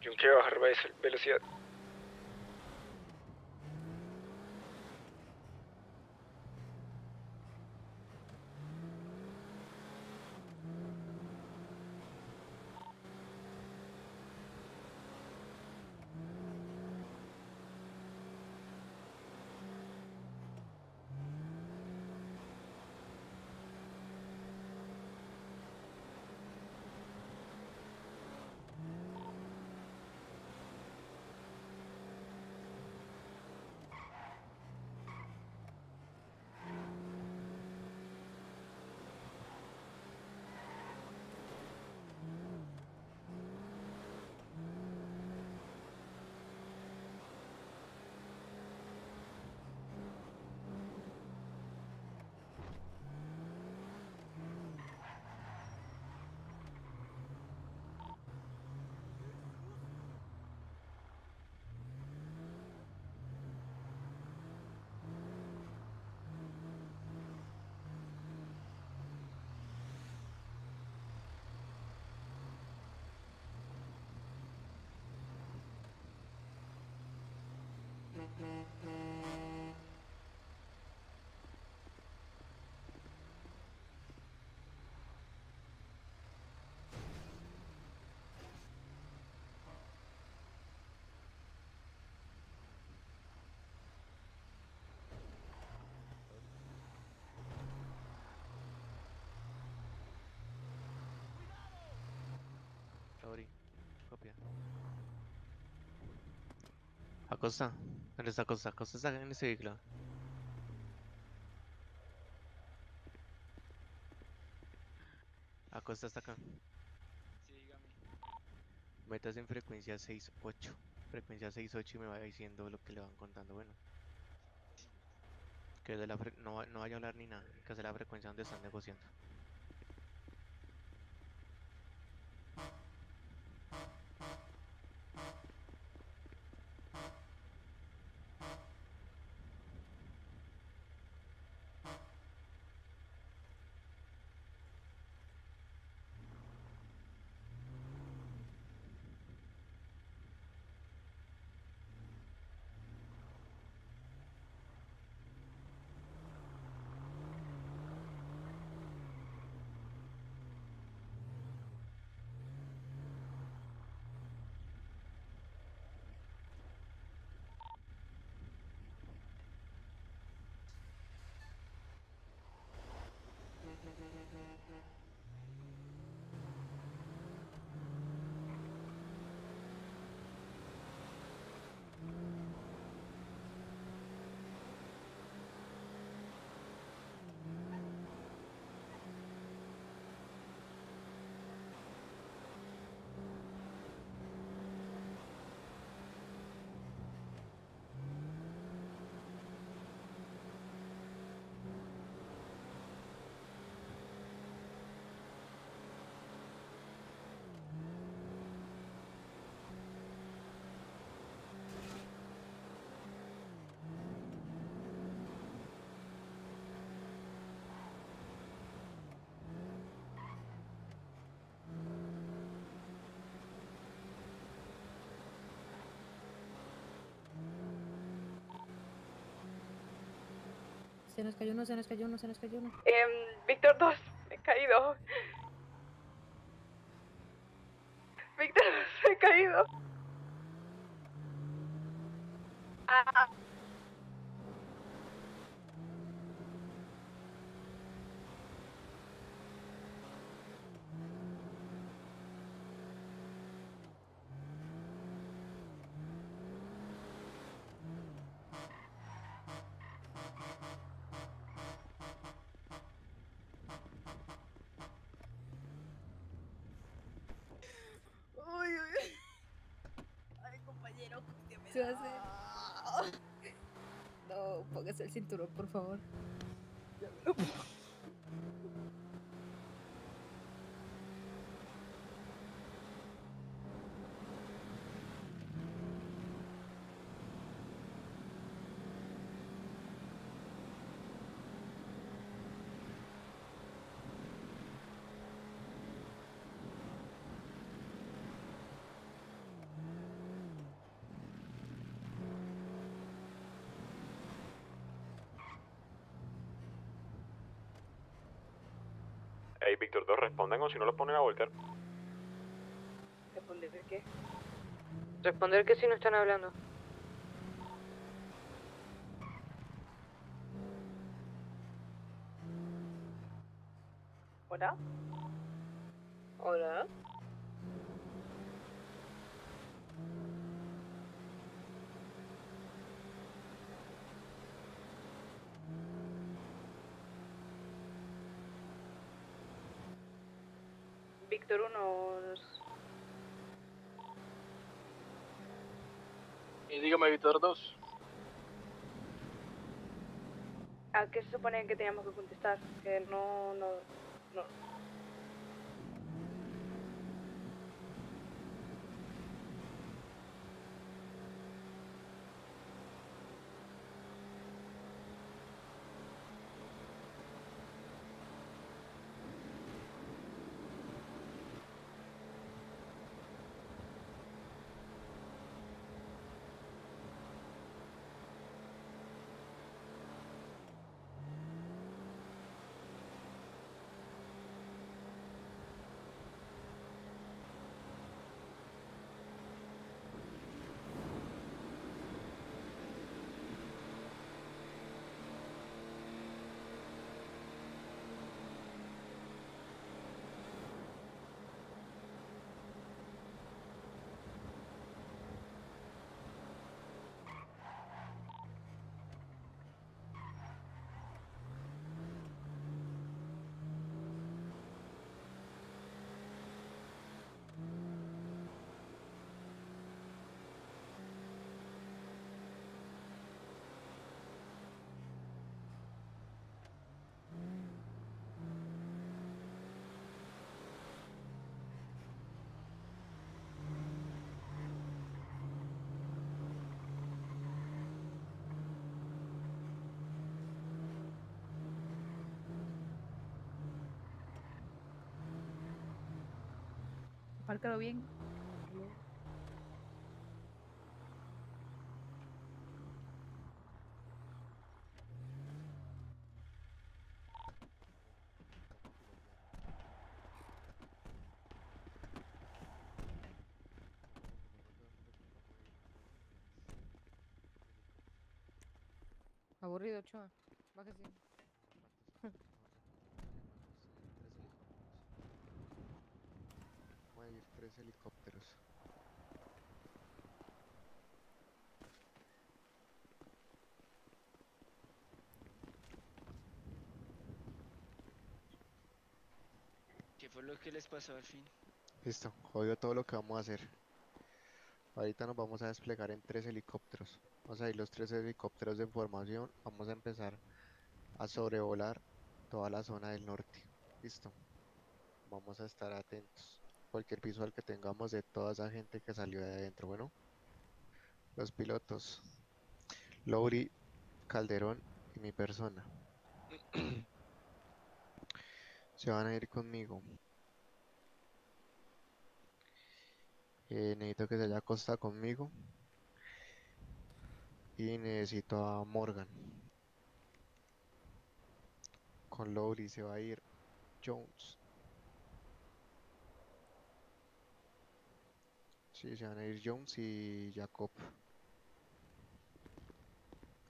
Yo quiero bajar ve- velocidad. Sabri, copia. Acosta. ¿Dónde está Acosta? Acosta está en ese vehículo. Acosta está acá. Sí, dígame. Metas en frecuencia 68. Frecuencia 68 y me va diciendo lo que le van contando. Bueno. Que de la fre- no, no vaya a hablar ni nada. Que de la frecuencia donde están negociando. Se nos cayó uno, se nos cayó uno, se nos cayó uno. Em, Víctor 2, he caído. Víctor 2, he caído. Ah. Uy, uy. Ay, compañero, No, póngase el cinturón, por favor. Ey, Víctor 2, respondan o si no lo ponen a voltear. ¿Responder de qué? Responder que si no están hablando. Hola. Víctor 1. Y dígame, Víctor 2. ¿A qué se supone que teníamos que contestar? Que no, no, Márcalo bien. Aburrido, Ochoa. Bájese. Vamos a ir tres helicópteros. ¿Qué fue lo que les pasó al fin? Listo, jodido todo lo que vamos a hacer. Ahorita nos vamos a desplegar en tres helicópteros. Vamos a ir los tres helicópteros de formación. Vamos a empezar a sobrevolar toda la zona del norte. Listo. Vamos a estar atentos. Cualquier visual que tengamos de toda esa gente que salió de adentro. Bueno, los pilotos. Lowry, Calderón y mi persona. Se van a ir conmigo. Eh, necesito que se haya acostado conmigo. Y necesito a Morgan. Con Lowry se va a ir Jones. Sí, se van a ir Jones y Jacob.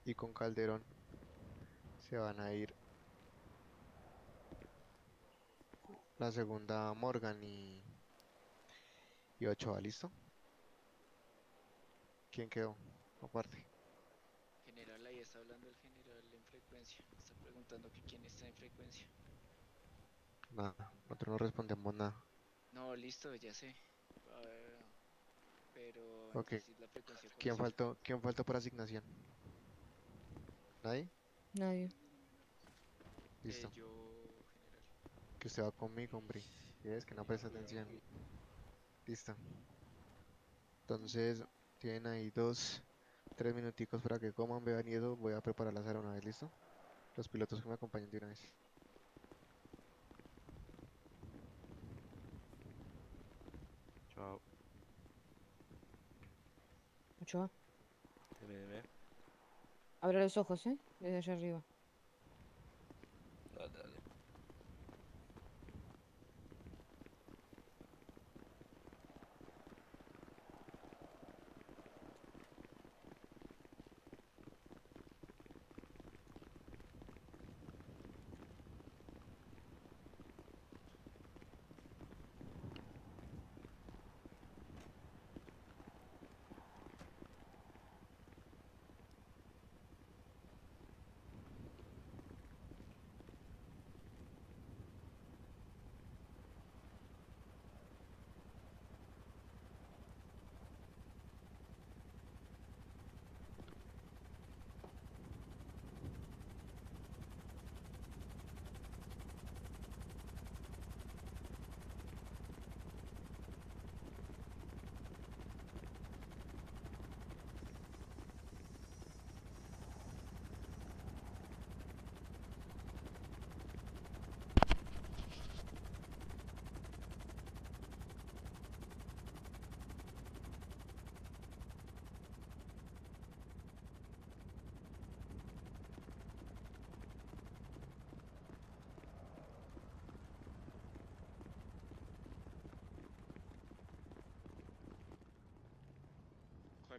Y con Calderón se van a ir la segunda Morgan y, y Ochoa, ¿listo? ¿Quién quedó? Aparte. General, ahí está hablando el general en frecuencia. Está preguntando que quién está en frecuencia. Nada, nosotros no respondemos nada. No, listo, ya sé. Ah, pero Ok. entonces la frecuencia ¿cuál ¿Quién faltó, ¿Quién faltó por asignación? ¿Nadie? Nadie. Listo. Eh, yo. Que usted va conmigo, hombre. Y es que no presta atención. Listo. Entonces, tienen ahí dos, tres minuticos para que coman, beban y eso. Voy a preparar la sala una vez, ¿listo? Los pilotos que me acompañen de una vez. Chao. Ochoa. Dime, dime. Abre los ojos, ¿eh? Desde allá arriba. Dale, dale.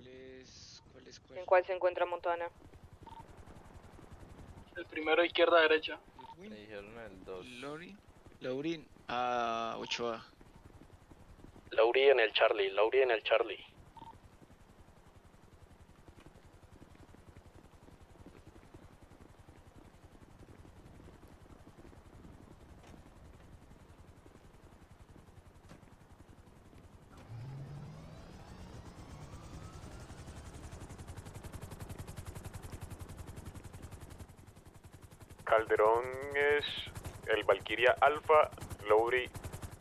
¿Cuál es, cuál es cuál? ¿En cuál se encuentra Montana? El primero izquierda derecha. Me dijeron el 2. Lori, Laurin a Ochoa. Lauri en el Charlie, Lauri en el Charlie. Es el Valkyria Alpha, Lowry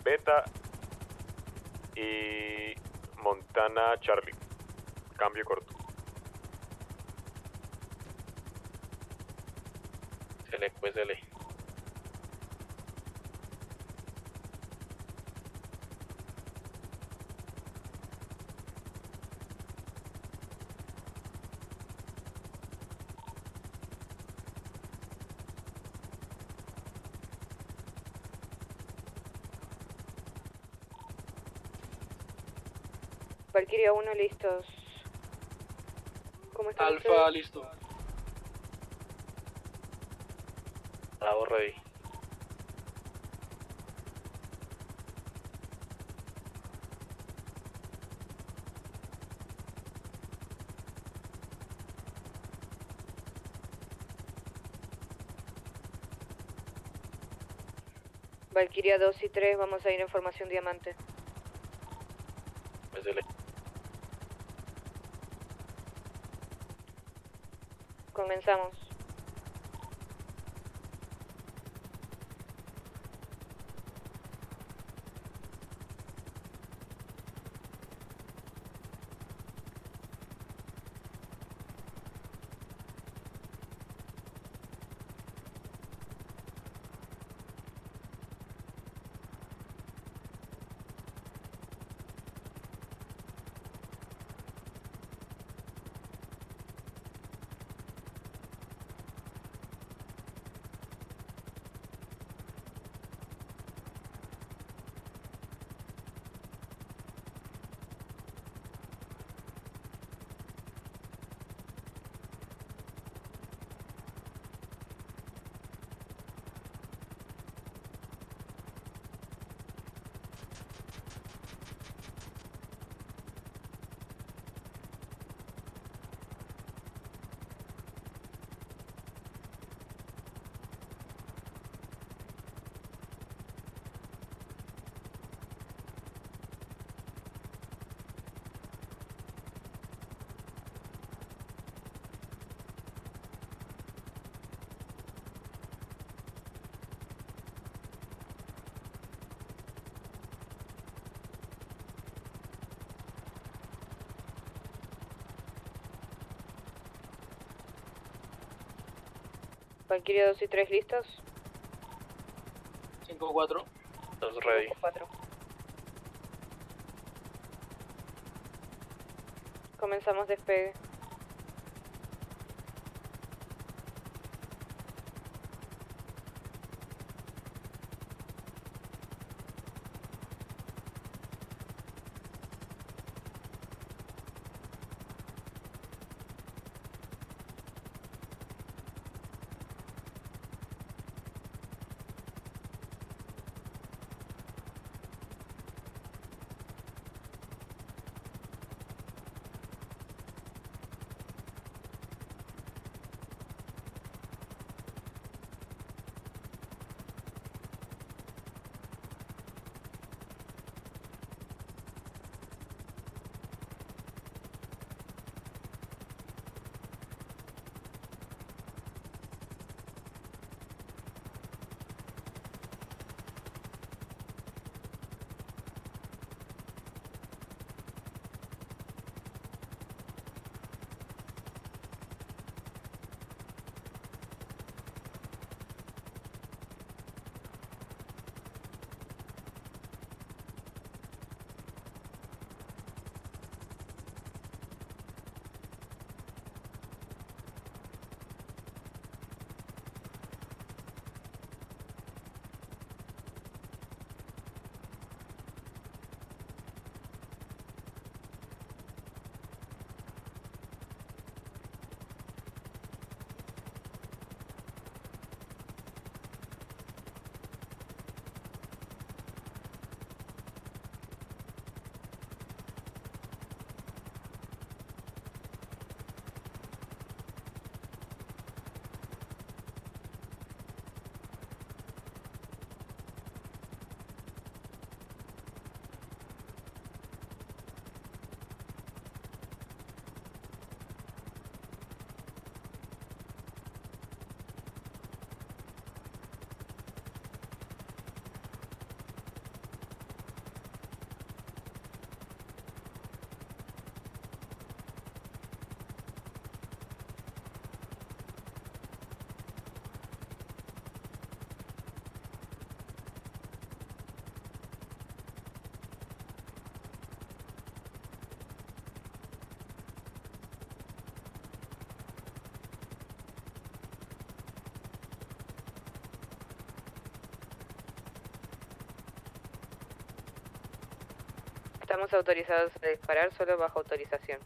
Beta y Montana Charlie. Cambio corto. Se le Valkyria 1, listos. ¿Cómo están Alfa, ustedes? listo. Bravo, ready. Valkyria 2 y 3, vamos a ir en formación diamante. Comenzamos. Valkyria 2 y 3, listos. 5-4. Dos ready. 4. Comenzamos despegue. Estamos autorizados a disparar solo bajo autorización.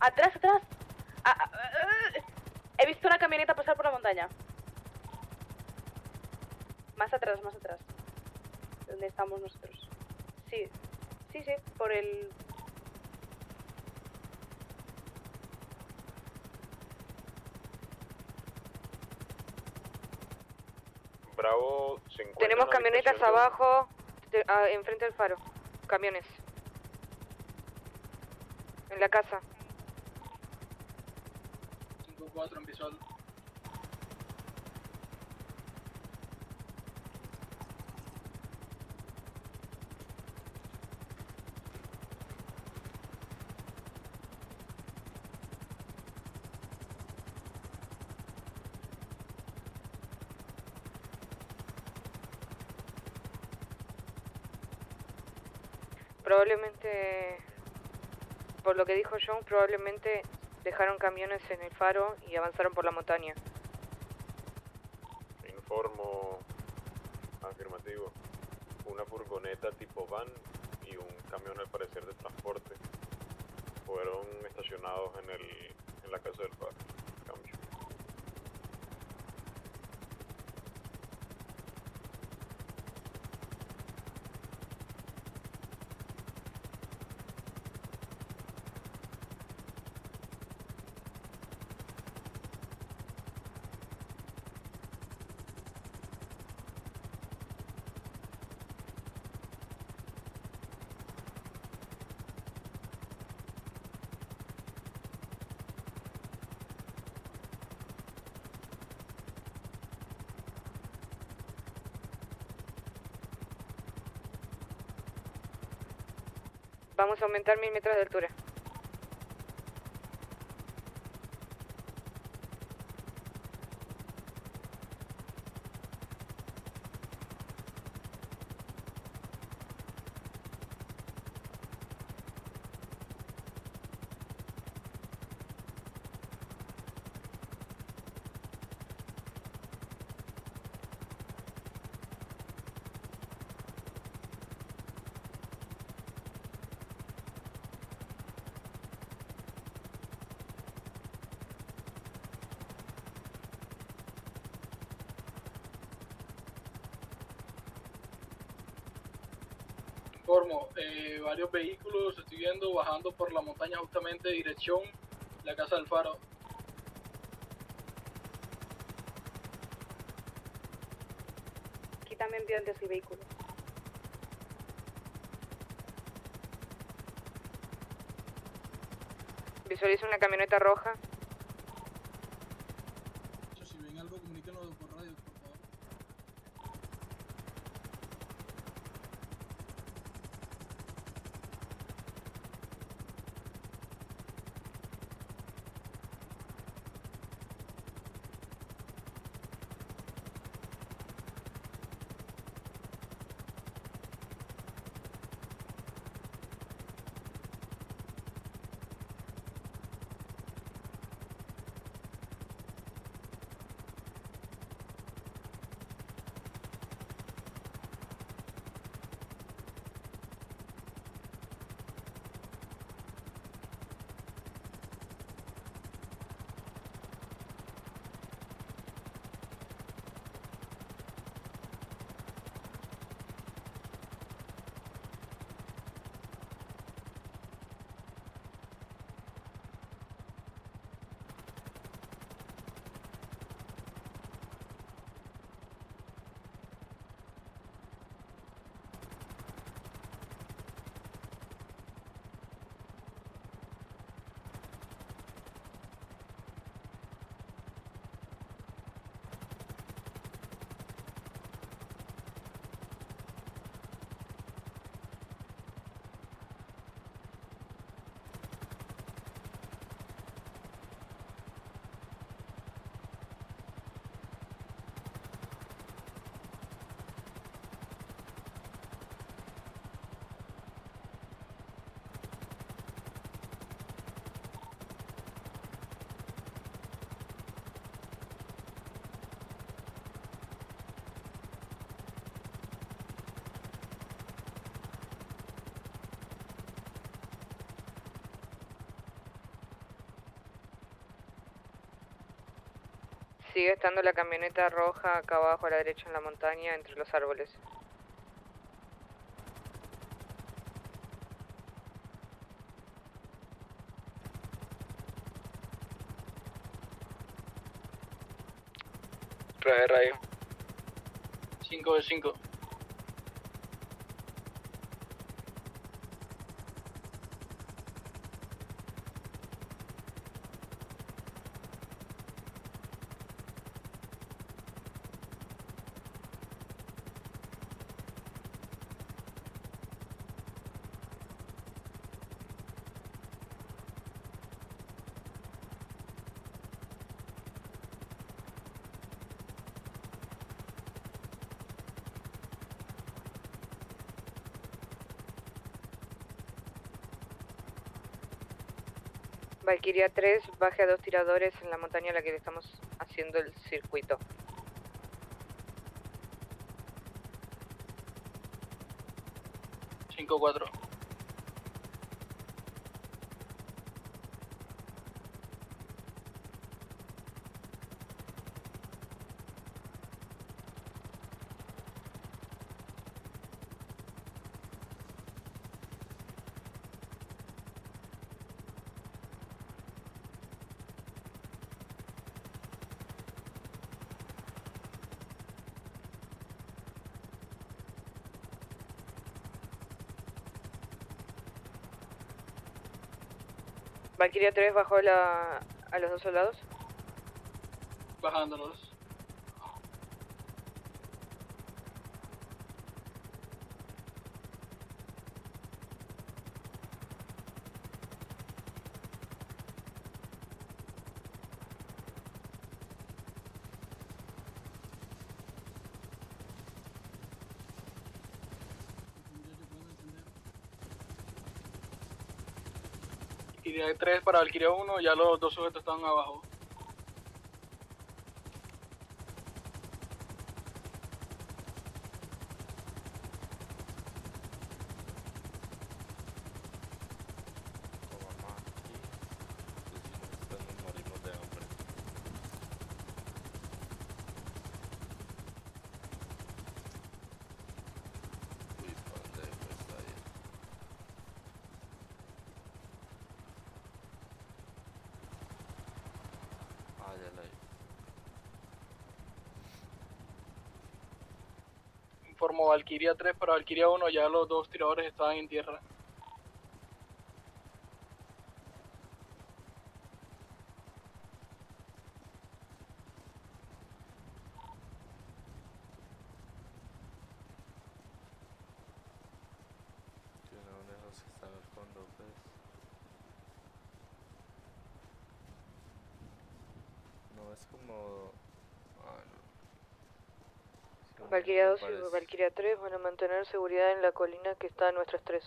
Atrás, atrás. Ah, ah, ah, he visto una camioneta pasar por la montaña. Más atrás, más atrás. ¿Dónde estamos nosotros? Sí, sí, sí, por el... Bravo se encuentra Tenemos en la camionetas de- abajo, de- enfrente del faro. Camiones. En la casa. 5-4 en visual. Probablemente, por lo que dijo John, probablemente dejaron camiones en el faro y avanzaron por la montaña. Informo afirmativo. Una furgoneta tipo van y un camión al parecer de transporte fueron estacionados en el en la casa del faro. Vamos a aumentar mil metros de altura. Bajando por la montaña justamente dirección la casa del faro. Aquí también vio antes el vehículo. Visualizo una camioneta roja. Estando la camioneta roja acá abajo a la derecha en la montaña entre los árboles. Radio, radio. 5 de 5. Valkyria 3, baje a dos tiradores en la montaña a la que le estamos haciendo el circuito. Valkyria 3 bajó la, a los dos soldados. Bajándolos. Valkyria 3 para Valkyria 1, ya los dos sujetos están abajo. Después nos morimos de hambre. Uy, ¿pa' dónde fue esta ahí? Ah, ya la vi. Informo Valkyria 3 para Valkyria 1, ya los dos tiradores estaban en tierra. Valkyria 2 y Valkyria 3 van a mantener seguridad en la colina que está a nuestras 3.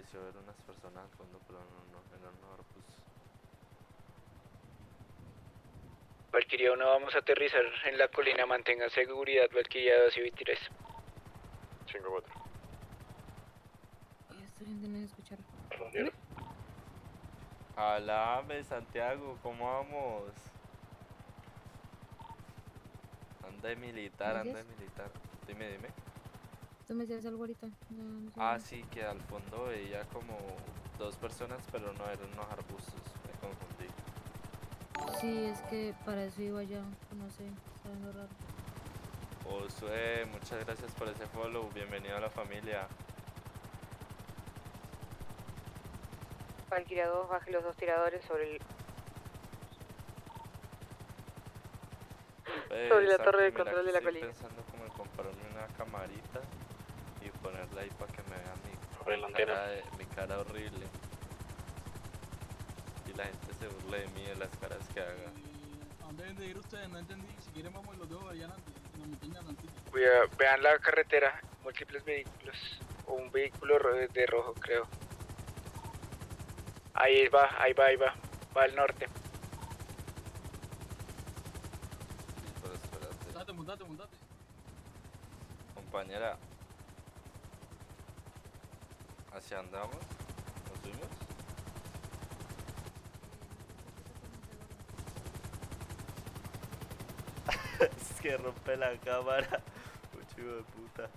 Pareció ver unas personas al fondo, pero no, no, eran unos pues Valkyria 1, vamos a aterrizar en la colina, mantenga seguridad, Valkyria 2 y 23. 5-4. Ay, Estoy intentando escuchar. Alame, Santiago, ¿cómo vamos? Anda de militar, anda de militar. Dime, dime. Tú me decías algo ahorita. ya no sé Ah, bien. sí, que al fondo veía como dos personas, pero no eran unos arbustos. Me confundí. Sí, es que para eso iba ya. No sé, está viendo raro. Josué, muchas gracias por ese follow. Bienvenido a la familia. Valkyria 2, baje los dos tiradores sobre el... Ve, Sobre la torre de control de la estoy colina. pensando como en comprarme una camarita ponerla ahí para que me vean mi, cara, de- mi cara horrible. Y la gente se burle de mí de las caras que haga. ¿A dónde deben de ir ustedes? No entendí. Si quieren vamos los dos allá adelante, en la montaña adelante. Cuida- vean la carretera, múltiples vehículos. un vehículo de rojo, creo. Ahí va, ahí va, ahí va. Va al norte. Montate, montate, montate. Compañera. ¿Hacia andamos? ¿Nos fuimos? es que rompe la cámara. Mucho hijo de puta.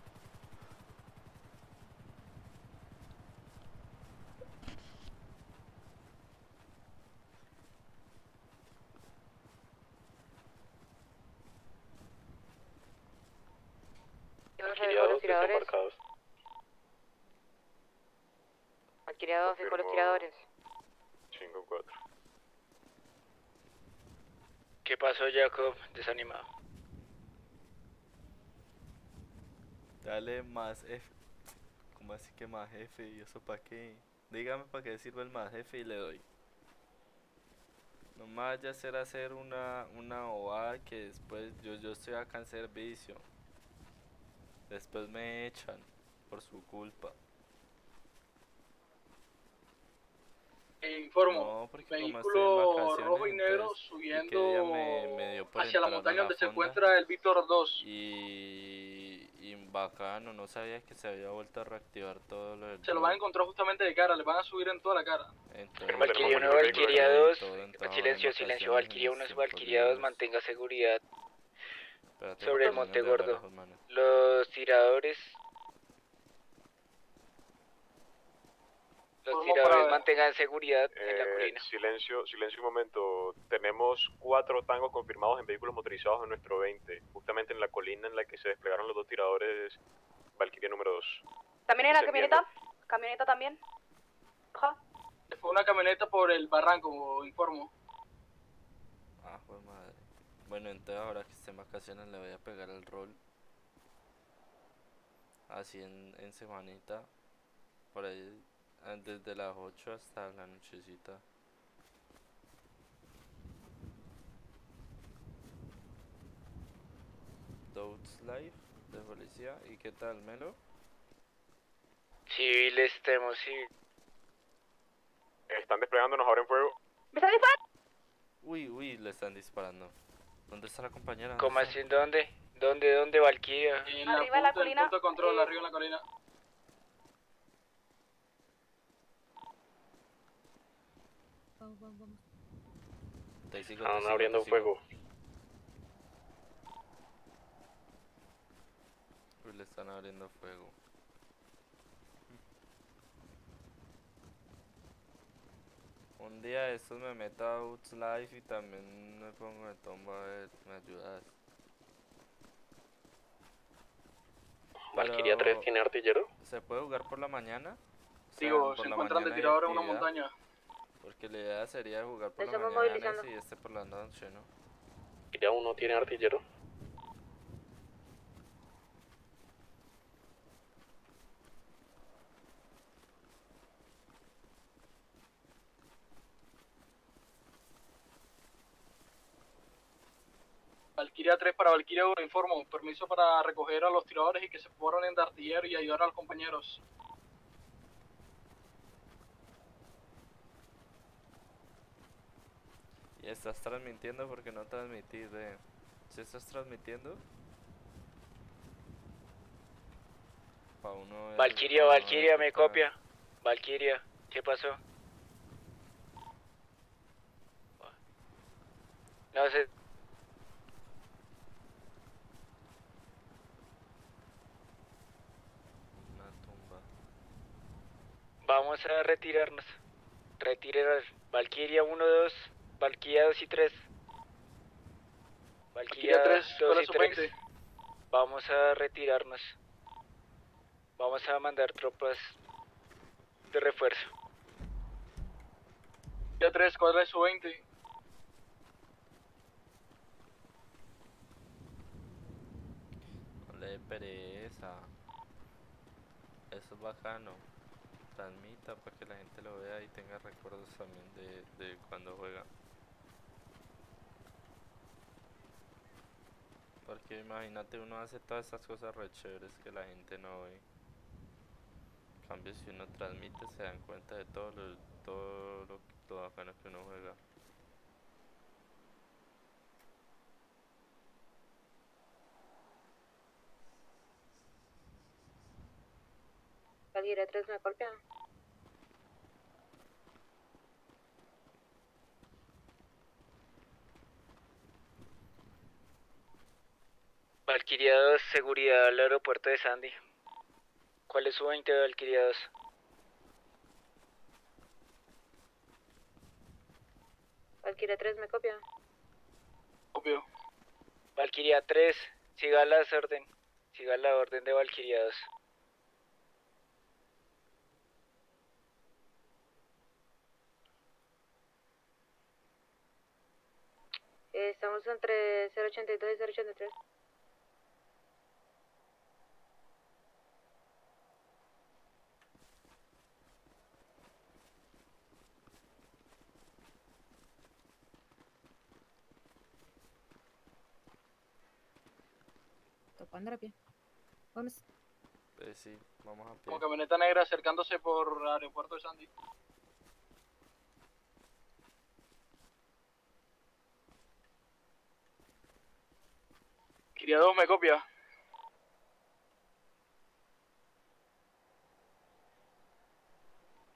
Valkyria 2 los tiradores. marcados. Valkyria 2 dejó los Confirmo. tiradores. 5-4. ¿Qué pasó, Jacob? Desanimado. Dale más F. ¿Cómo así que más F? ¿Y eso para qué? Dígame para qué sirve el más F y le doy. No me vaya a hacer una, una bobada que después yo, yo estoy acá en servicio. Después me echan por su culpa. Eh, informo, No, porque como estoy en vehículo vacaciones, rojo y negro entonces, ¿y qué subiendo día me- me hacia la montaña la donde se encuentra el Víctor 2. Y, y bacano, no sabía que se había vuelto a reactivar todo lo del Se lo van a encontrar justamente de cara, le van a subir en toda la cara. Entonces, Valkyria 1, todo Valkyria el 2. todo entraba en Silencio, silencio. Valkyria en 1, estos Valkyria 2. días. Mantenga seguridad sobre el Monte Gordo. Los tiradores. Los tiradores mantengan seguridad en la Eh, colina. silencio, silencio un momento. Tenemos cuatro tangos confirmados en vehículos motorizados en nuestro 20, justamente en la colina en la que se desplegaron los dos tiradores Valkyria número 2. ¿También hay la camioneta? ¿Camioneta también? Ajá. Fue una camioneta por el barranco, informo. Ah, jue madre. Bueno, entonces ahora que esté en vacaciones le voy a pegar el rol. Así en, en semanita. Por ahí, ah, desde las 8 hasta la nochecita. Doubts Life de policía. ¿Y qué tal, Melo? Civiles, temo civil. Están desplegándonos ahora en fuego. ¿Me está disparando? Uy, uy, le están disparando. ¿Dónde está la compañera? ¿Dónde ¿Cómo así? ¿Dónde? ¿Dónde, dónde, Valkyria? Arriba de la punta- colina, punto de control, eh, arriba en la colina. Vamos, vamos, vamos. Están abriendo sigo. fuego. Uy, le están abriendo fuego. Un día de estos me meto a Uts Life y también me pongo de tomba a ver, me ayudas. Valkyria 3 tiene artillero. ¿Se puede jugar por la mañana? Digo, por se encuentran de tirador en una montaña. Porque la idea sería jugar por la Estamos mañana movilizando. ese y este por la noche, ¿no? Valkyria 1 tiene artillero. Valkyria 3 para Valkyria 1, informo. Permiso para recoger a los tiradores y que se forren de artillero y ayudar a los compañeros. Y estás transmitiendo porque no transmitís, ve. ¿Si estás transmitiendo? Uno Valkyria, Valkyria, me copia. Valkyria, ¿qué pasó? No sé. Una tumba. Vamos a retirarnos. Retirar. Valkyria 1, 2. Valkyria 2 y 3. Valkyria Valkyria 3, 2 ¿cuál es y su 3. 20? Vamos a retirarnos. Vamos a mandar tropas de refuerzo. Valkyria 3, ¿cuál es su 20? No le dé pereza. Eso es bacano. Transmita para que la gente lo vea y tenga recuerdos también de, de cuando juega. Porque imagínate, uno hace todas esas cosas re chéveres que la gente no ve. En cambio, si uno transmite, se dan cuenta de todo lo, todo lo, lo bacano que uno juega. Valkyria 3 me golpea. Valkyria 2, seguridad al aeropuerto de Sandy. ¿Cuál es su 20 de Valkyria 2? Valkyria 3 me copia. Obvio. Valkyria 3, siga las orden. Siga la orden de Valkyria 2. Eh, estamos entre 082 y 083. Topando a pie. Vamos. Pues sí, vamos a pie. Como camioneta negra acercándose por aeropuerto de Sandy. 2 me copia.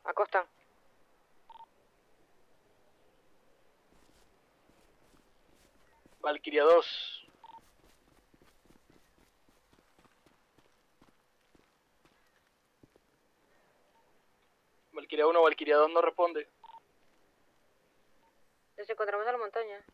Acosta. Valkyria 2. Valkyria 1, Valkyria 2 no responde. Nos encontramos a la montaña.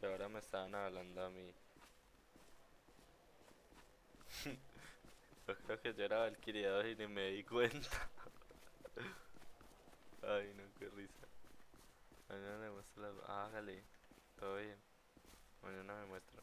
Yo me estaban hablando a mí. Yo creo que yo era Valkyria 2 y ni me di cuenta. Ay, no, qué risa. Mañana me muestra las... Ah, hágale. Todo bien. Mañana me muestra.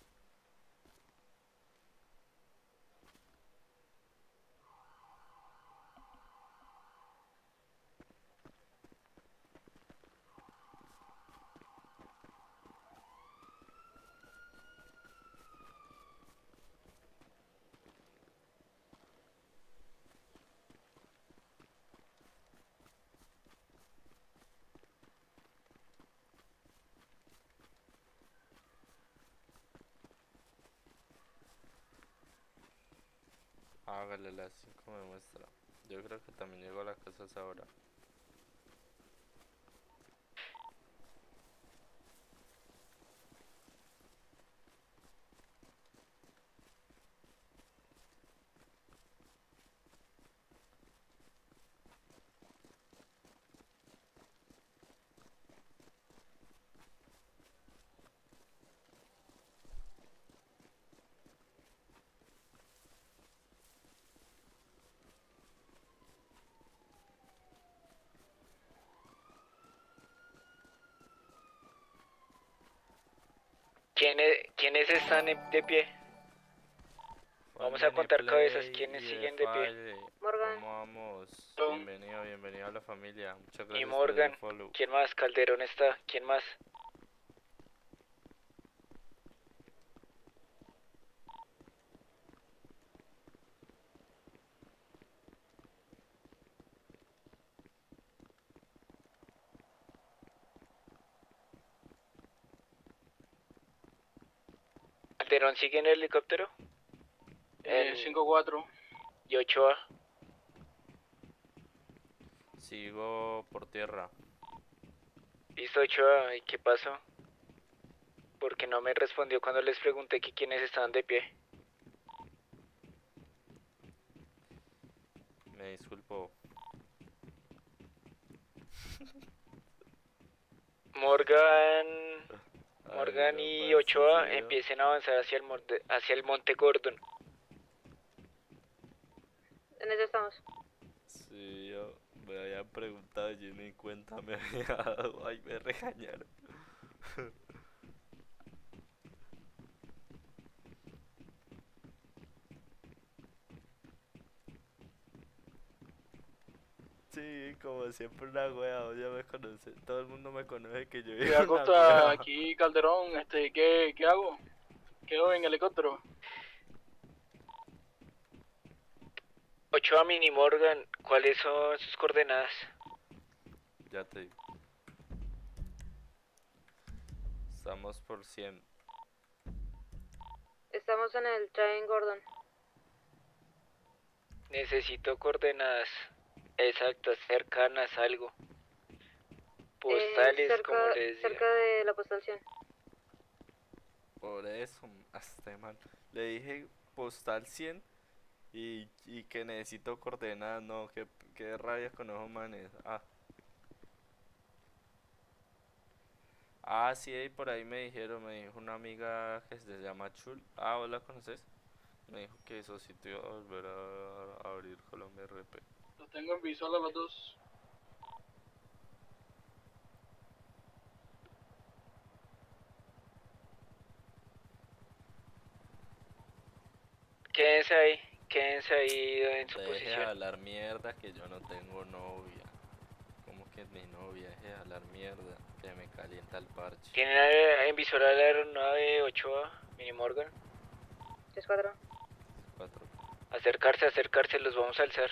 Hágale las 5 me muestra. Yo creo que también llegó a la casa a ¿Quiénes, ¿Quiénes están de pie? Vamos a contar cabezas. ¿Quiénes siguen de pie? Morgan. ¿Cómo vamos? Bienvenido, bienvenido a la familia. Muchas gracias Y por Morgan. el follow. ¿Quién más? Calderón está. ¿Quién más? ¿Calderón sigue en el helicóptero? Eh, En- 5-4. ¿Y Ochoa? Sigo por tierra. ¿Listo Ochoa? ¿Y qué pasó? Porque no me respondió cuando les pregunté que quiénes estaban de pie. Me disculpo. Morgan, Morgan y Ochoa empiecen a avanzar hacia el monte, hacia el monte Gordon. En eso estamos. Sí, yo me habían preguntado, yo ni cuenta me había dado. Ay, me regañaron. Sí, como siempre una wea, ya me conoce, todo el mundo me conoce que yo vivo Acosta, aquí Calderón, este, ¿qué, qué hago? Quedo en helicóptero. Ochoa Mini Morgan, ¿cuáles son sus coordenadas? Ya te digo. Estamos por 100. Estamos en el Train Gordon. Necesito coordenadas exactas, cercanas, algo. Postales, Eh, cerca, como les decía. cerca de la postal 100. Por eso, hasta man. Le dije postal 100 y, y que necesito coordenadas. No, que, que rabia con esos manes. Ah. Ah, sí, ahí por ahí me dijeron, me dijo una amiga que se llama Chul. Ah, ¿vos la conoces? Me dijo que esos sitios iba a volver a, a abrir Colombia RP. Los tengo en visual a los dos. Quédense ahí, quédense ahí en su Deje de hablar mierda que yo no tengo novia. ¿Cómo que mi novia? Deje de hablar mierda que me calienta el parche. ¿Tienen en visor a la aeronave Ochoa Mini Morgan? 3-4. Cuatro. Acercarse, acercarse, los vamos a alzar.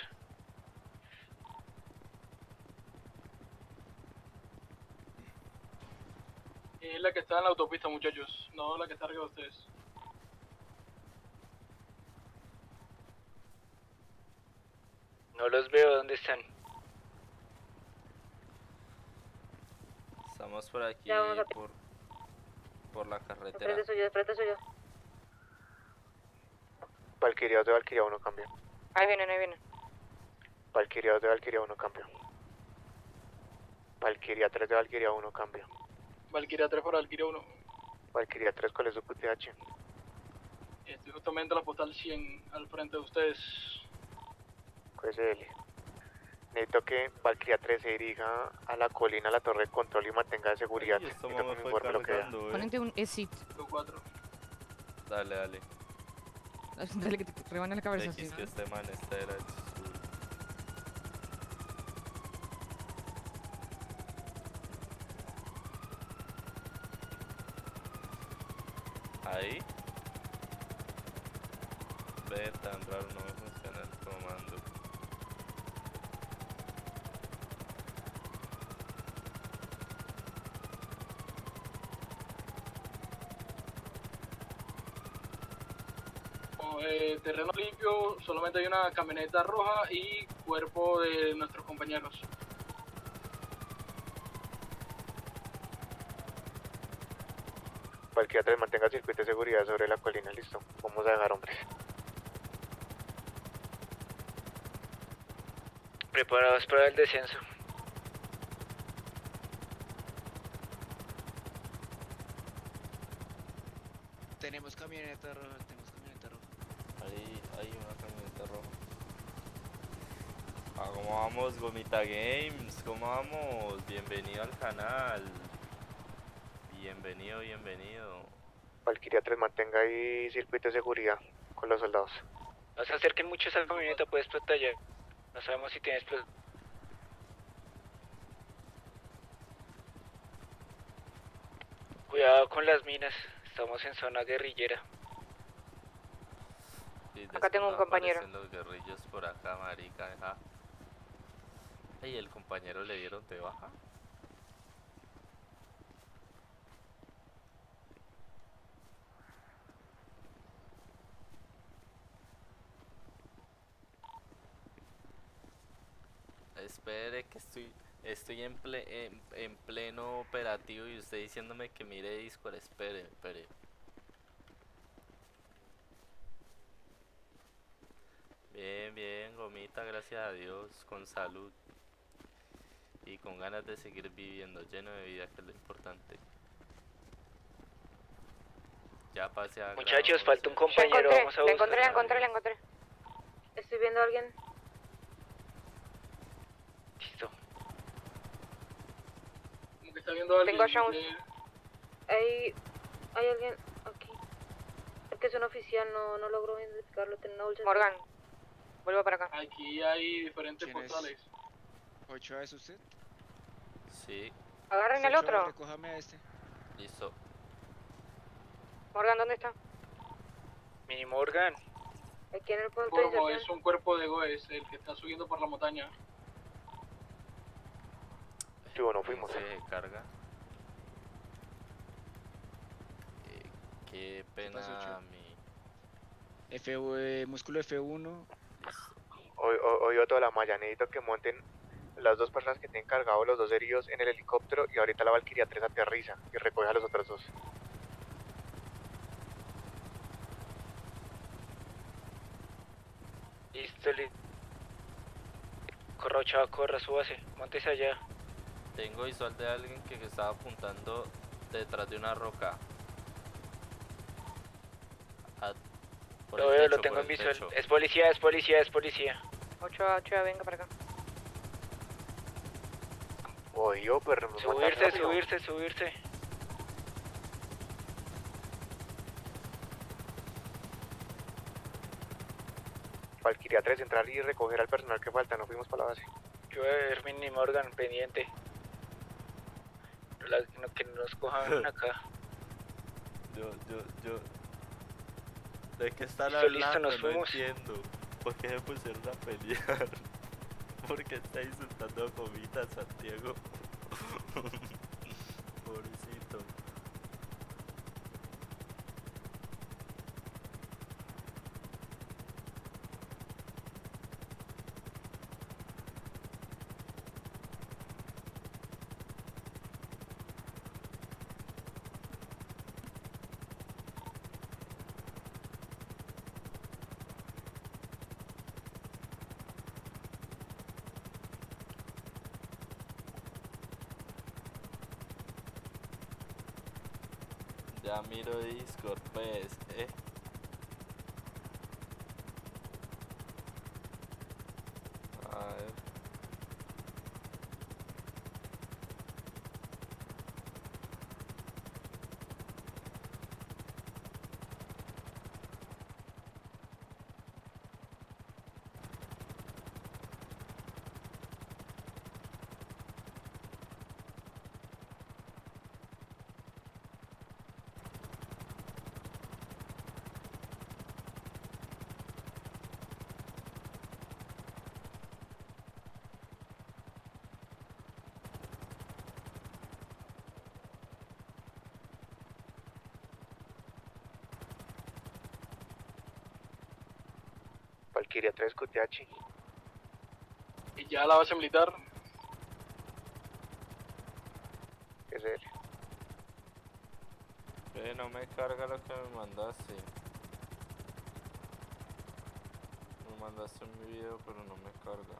Es la que está en la autopista, muchachos, no la que está arriba de ustedes. No los veo, ¿dónde están? Estamos por aquí, Ya vamos a- por, por la De carretera. frente suyo, de frente suyo. Valkyria 2 de Valkyria 1 cambio. Ahí vienen, ahí vienen. Valkyria 2 de Valkyria 1 cambio. Valkyria 3 de Valkyria 1 cambio. Valkyria 3 para Valkyria 1. Valkyria 3, ¿cuál es su QTH? Estoy justamente en la postal 100 al frente de ustedes. QSL. Necesito que Valkyria 3 se dirija a la colina, a la torre de control y mantenga seguridad. Ay, esto Necesito que me informe lo que cargando, eh. Ponete un exit. 4. Dale, dale. Dale que te rebane la cabeza así. X que este man este era Ahí. Ve tan raro, no me funciona el comando. Oh, eh, terreno limpio, solamente hay una camioneta roja y cuerpo de nuestros compañeros. Valkyria 3 mantenga circuito de seguridad sobre la colina, listo. Vamos a dejar hombres. Preparados para el descenso. Tenemos camioneta roja, tenemos camioneta roja. Ahí hay una camioneta roja. Ah, ¿cómo vamos, Gomita Games? ¿Cómo vamos? Bienvenido al canal. Bienvenido, bienvenido. Valkyria 3 mantenga ahí circuito de seguridad con los soldados. No se acerquen mucho a esa camioneta, puede explotar ya. No sabemos si tiene explos- Cuidado con las minas, estamos en zona guerrillera. Sí, Acá tengo un compañero. los guerrillos por acá, marica. Deja. Ay, el compañero le dieron de baja. Espere que estoy estoy en, ple- en, en pleno operativo y usted diciéndome que mire Discord. Espere, espere. Bien, bien, gomita, gracias a Dios, con salud y con ganas de seguir viviendo, lleno de vida, que es lo importante. Ya pasé a Muchachos, falta un compañero, La vamos a encontré, la buscar. encontré, la encontré, la encontré. Estoy viendo a alguien. Listo. Como que está viendo a alguien. Tengo a Jones. eh, Hay, hay alguien aquí. Es que es un oficial, no, no logro identificarlo. Tiene una bolsa. Morgan, vuelva para acá. Aquí hay diferentes portales. ¿Ochoa es usted? Sí, Agarren al Ochoa, otro. Recójame a este. listo. Morgan, ¿dónde está? Mini Morgan. Aquí en el punto de es un cuerpo de Goes, el que está subiendo por la montaña. Sí, bueno, fuimos. Se carga. Eh, qué pena pasó, mi... F, eh, músculo F1. Hoy, hoy, hoy toda la malla, necesito que monten las dos personas que tienen cargados los dos heridos en el helicóptero y ahorita la Valkyria 3 aterriza y recoge a los otros dos. Listo, listo. Corra, Ochoa, corra, súbase. Móntese allá. Tengo visual de alguien que estaba apuntando detrás de una roca. A- por Lo el veo, lo tengo por en visual. techo. Es policía, es policía, es policía. Ochoa, Ochoa, venga para acá. Oye, pero nos matan Subirse, subirse, subirse. Valkyria 3, entrar y recoger al personal que falta, no fuimos para la base. Yo voy a ver Mini Morgan pendiente. La- no- que nos cojan acá. Yo, yo, yo... ¿De qué están Listo, listo, hablando? nos no fuimos. entiendo. ¿Por qué se pusieron a pelear? ¿Por qué está insultando a Comita Santiago? Ya miro Discord, pues, eh. A ver. Valkyria 3, Cutiachi. Y ya la base militar. Es él. Ve, no me carga lo que me mandaste. Me mandaste un video, pero no me carga.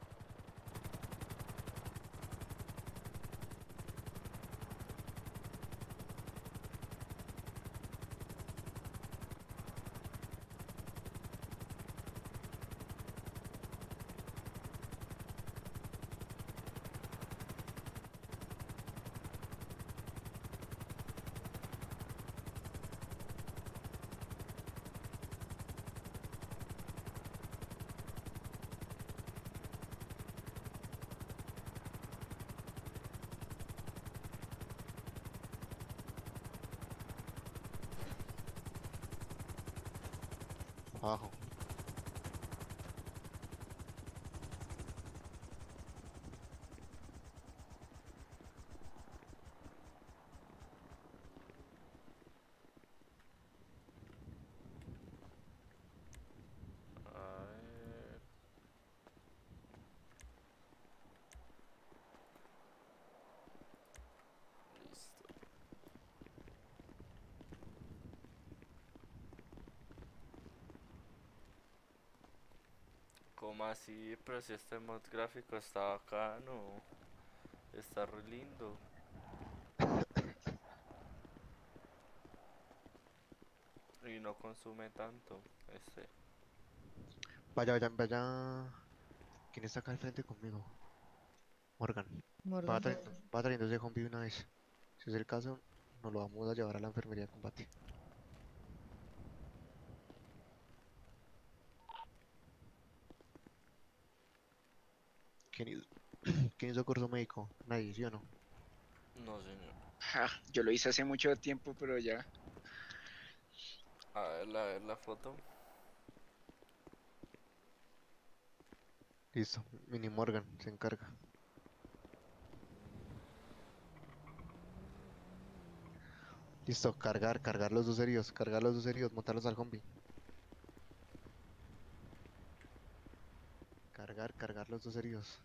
Abajo. A ver. Listo. ¿Cómo así? Pero si este mod gráfico está bacano. Está re lindo. Y no consume tanto. Este. Vaya, vaya, vaya. ¿Quién está acá al frente conmigo? Morgan. Morgan. Va trayendo, va trayendo ese zombie una vez. Si es el caso, nos lo vamos a llevar a la enfermería de combate. ¿Quién hizo, ¿Quién hizo curso médico? Nadie, ¿sí o no? No, señor. Ja, yo lo hice hace mucho tiempo, pero ya. A ver, a ver la foto. Listo, Mini Morgan se encarga. Listo, cargar, cargar los dos heridos, cargar los dos heridos, montarlos al zombie. Cargar, cargar los dos heridos.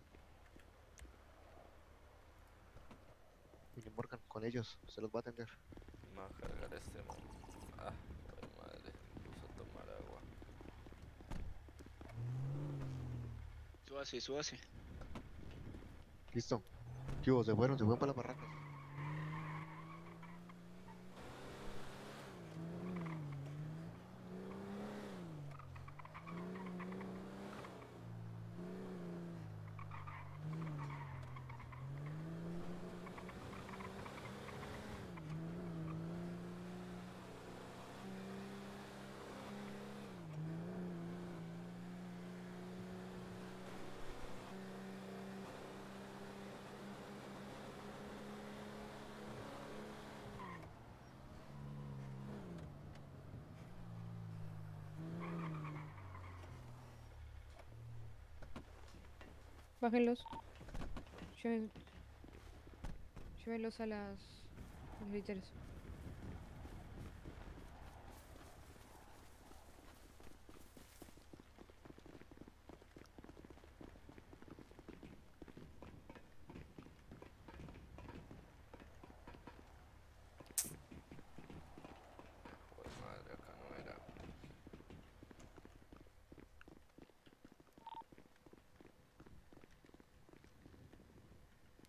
Mini Morgan, con ellos, se los va a atender. Va a cargar este man. Ah, ay, madre. me Puso a tomar agua. Súbase, súbase. Listo. ¿Qué hubo? Se fueron, se fueron para la barraca. Bájenlos. Llévenlos a las literas. Pues madre, acá no era.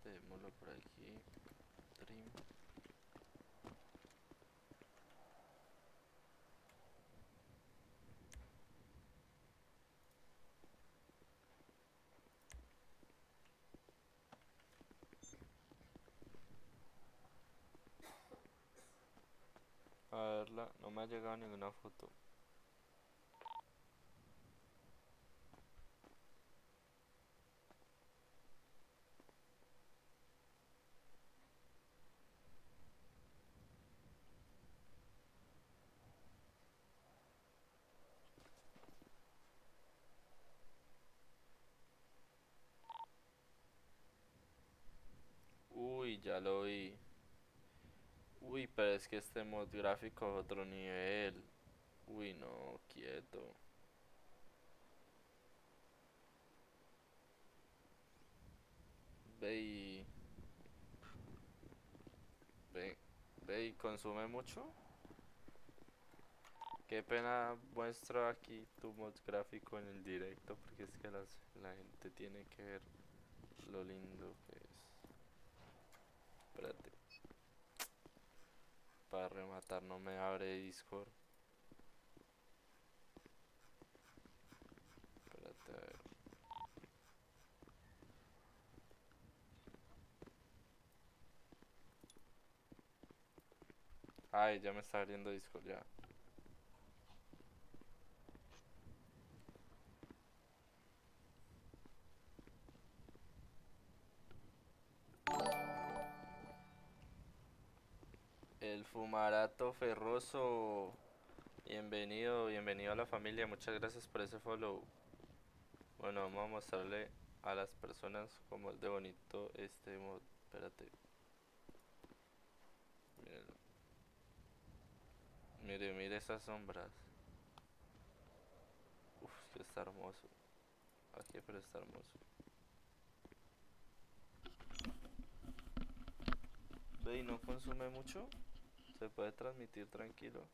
Démoslo por aquí. Trim. A no me ha llegado ninguna foto. Uy, ya lo vi. Uy, pero es que este mod gráfico es otro nivel. Uy, no, quieto. Ve y... Ve, ve y consume mucho. Qué pena muestro aquí tu mod gráfico en el directo porque es que la gente tiene que ver lo lindo que es. Espérate. Para rematar no me abre Discord. Espérate a ver. Ay, ya me está abriendo Discord ya. El fumarato ferroso. Bienvenido, bienvenido a la familia. Muchas gracias por ese follow. Bueno, vamos a mostrarle a las personas cómo es de bonito este mod. Espérate. Mire, mire esas sombras. Uf, que está hermoso. Aquí, pero está hermoso. Ve y no consume mucho. Se puede transmitir tranquilo.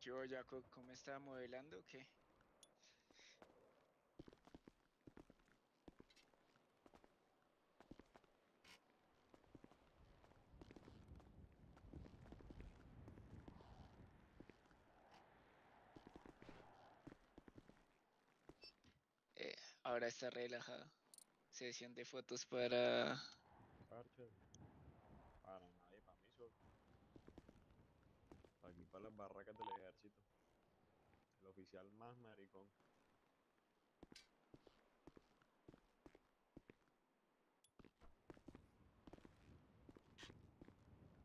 Yo, Jaco, ¿cómo está modelando o qué? Ahora está relajado. Sesión de fotos para... Parche. Para nadie, para mí solo. Aquí para las barracas del ejército. El oficial más maricón.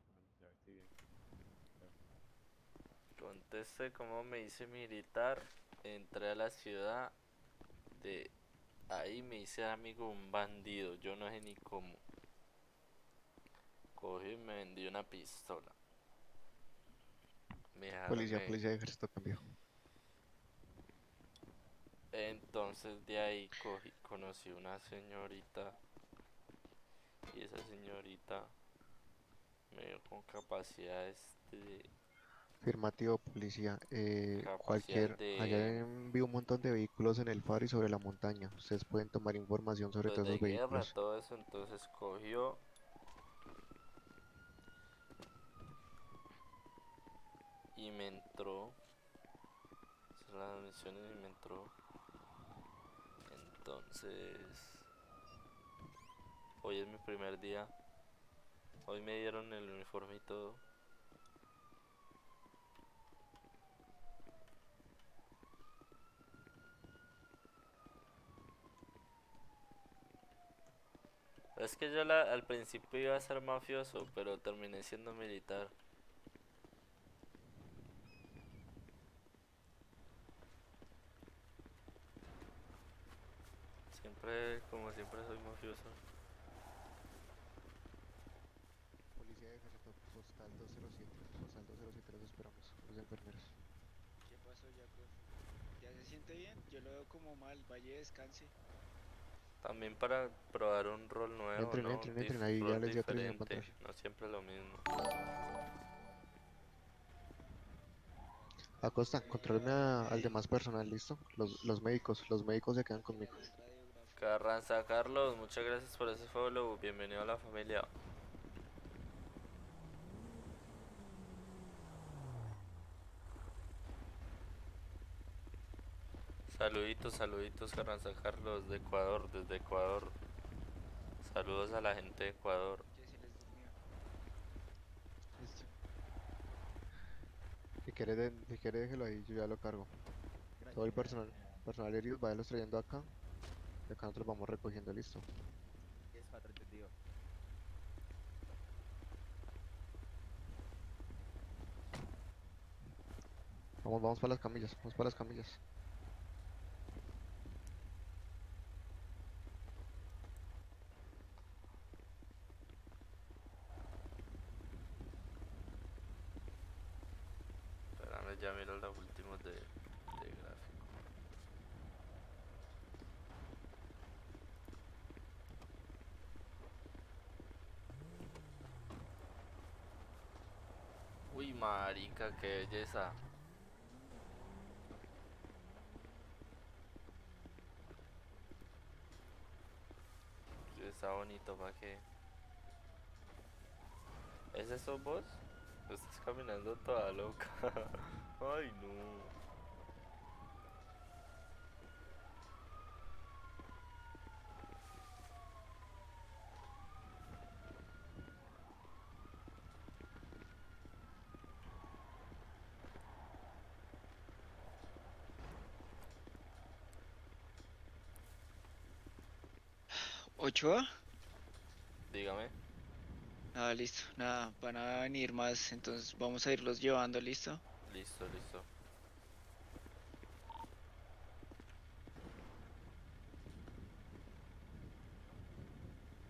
Bueno, ya estoy bien. Conteste cómo me hice militar. Entré a la ciudad. De ahí me hice amigo un bandido. Yo no sé ni cómo. Cogí y me vendió una pistola. Me Policía, policía de ejército cambió. Entonces de ahí cogí, conocí una señorita y esa señorita me dio con capacidades de Afirmativo, policía. Eh, cualquier. de- Allá vi un montón de vehículos en el faro y sobre la montaña. Ustedes pueden tomar información sobre todos esos guerra, vehículos. todo eso, entonces cogió y me entró las misiones y me entró entonces hoy es mi primer día hoy me dieron el uniforme y todo Es que yo la- al principio iba a ser mafioso, pero terminé siendo militar. Siempre, como siempre soy mafioso. Policía de ejército, postal 207. Postal 207, los esperamos. Los enfermeros. ¿Qué pasó, Jacob? ¿Ya se siente bien? Yo lo veo como mal. Vaya, descanse. También para probar un rol nuevo, Entren, ¿no? entren, entren, ahí ya les diferente, para No siempre lo mismo. Acosta, controlme a- al demás personal, ¿listo? Los, los médicos, los médicos se quedan conmigo. Carranza Carlos, muchas gracias por ese follow. Bienvenido a la familia. Saluditos, saluditos Carranza Carlos de Ecuador, desde Ecuador. Saludos a la gente de Ecuador. Listo. Si quiere, de- si quiere déjelo ahí, yo ya lo cargo. Todo el personal, personal herido, váyalos trayendo acá. Y acá nosotros vamos recogiendo, listo. Es patrón entendido. Vamos, vamos para las camillas, vamos para las camillas. Espérame, ya miro los últimos de, de gráfico. Uy, marica, qué belleza. Está bonito, ¿para qué? ¿Ese sos vos? Estás caminando toda loca. Ay, no. ¿Ochoa? Dígame. Ah, listo. Nada, van a venir más, entonces vamos a irlos llevando, ¿listo? Listo, listo.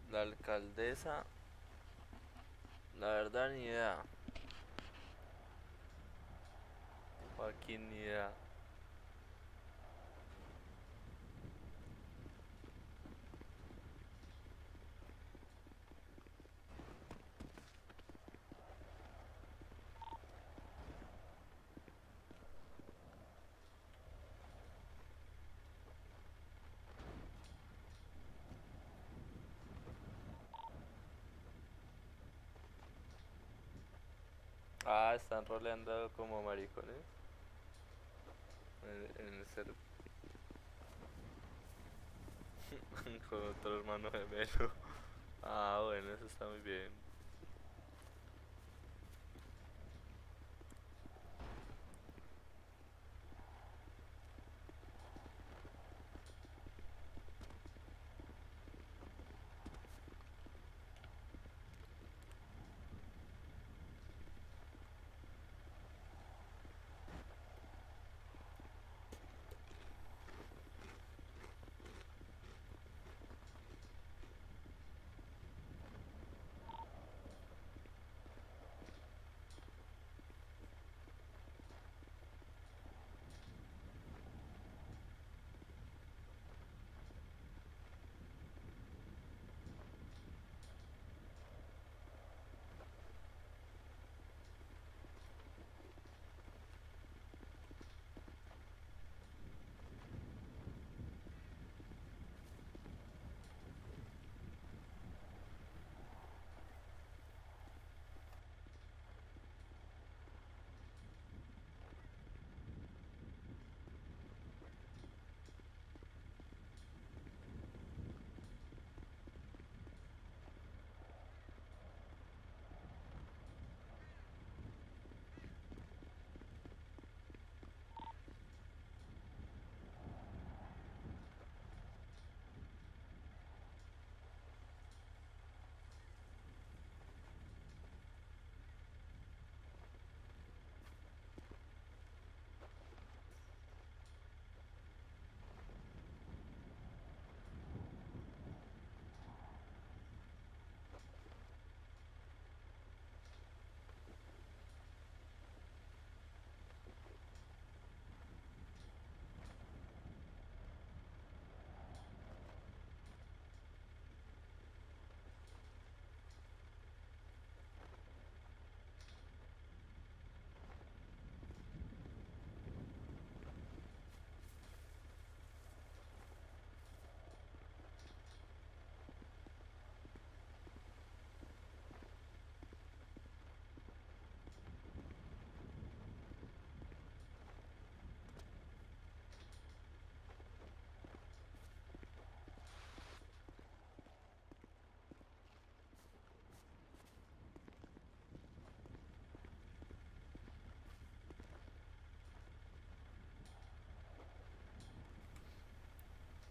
La alcaldesa. La verdad, ni idea. Joaquín, ni idea. Ah, están roleando como maricones. En, el ser. Con otro hermano gemelo. Ah, bueno, eso está muy bien.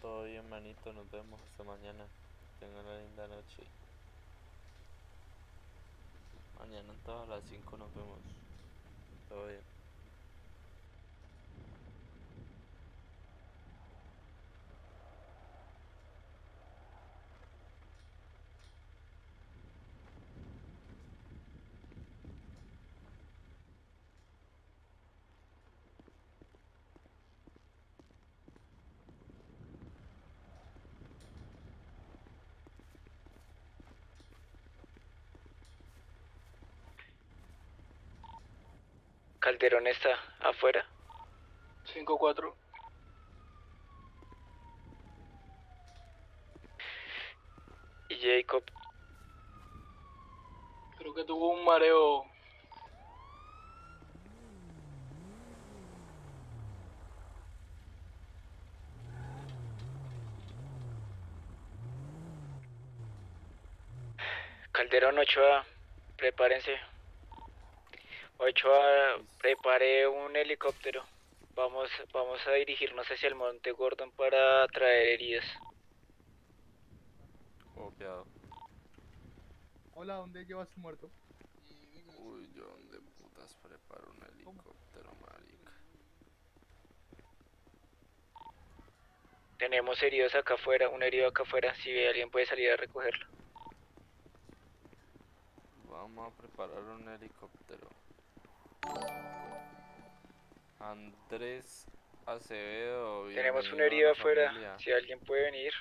Todo bien, manito. Nos vemos hasta mañana. Tengan una linda noche. Mañana todas las 5 nos vemos. Todo bien. Calderón está afuera. 5-4. Y Jacob. Creo que tuvo un mareo. Calderón 8A, prepárense. 8A, preparé un helicóptero. Vamos, vamos a dirigirnos hacia el Monte Gordon para traer heridas. Copiado. Hola, ¿dónde llevas su muerto? Uy, yo dónde putas preparo un helicóptero, marica. Tenemos heridos acá afuera, un herido acá afuera. Si alguien puede salir a recogerlo. Vamos a preparar un helicóptero. Andrés Acevedo. Tenemos un herido afuera. familia. Si alguien puede venir.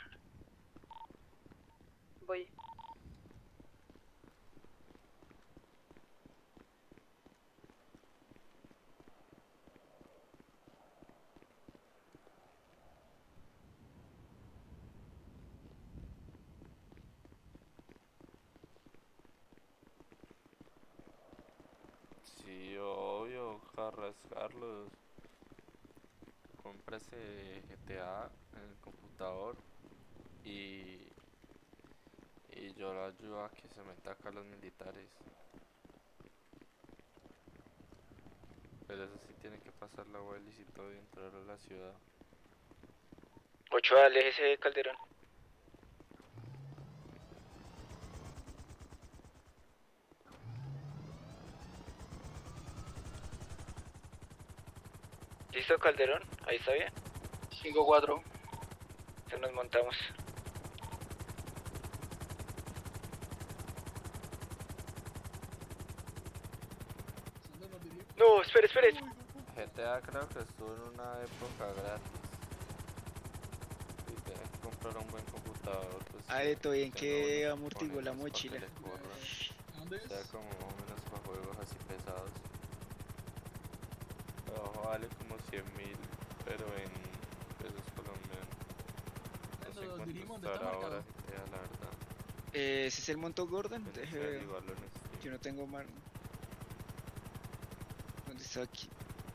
Voy. Sí, Carlos, cómprese GTA en el computador y, y yo lo ayudo a que se meta acá los militares. Pero eso sí tiene que pasar la Willis y todo y entrar a la ciudad. 8 al eje Calderón. ¿Listo Calderón? Ahí está bien. 5-4. Ya nos montamos. No, espere, espere. GTA creo que estuvo en una época gratis. Y tienes que comprar un buen computador. Pues, Ah, todo bien que amortiguó la mochila. Sea como menos para juegos así pesados. Ojo vale como 100 mil, pero en pesos colombianos. No sé cuánto estará ahora GTA, la verdad. Eh, ¿Ese es el monto Gordon? Deje. Yo no tengo mar... ¿Dónde está aquí?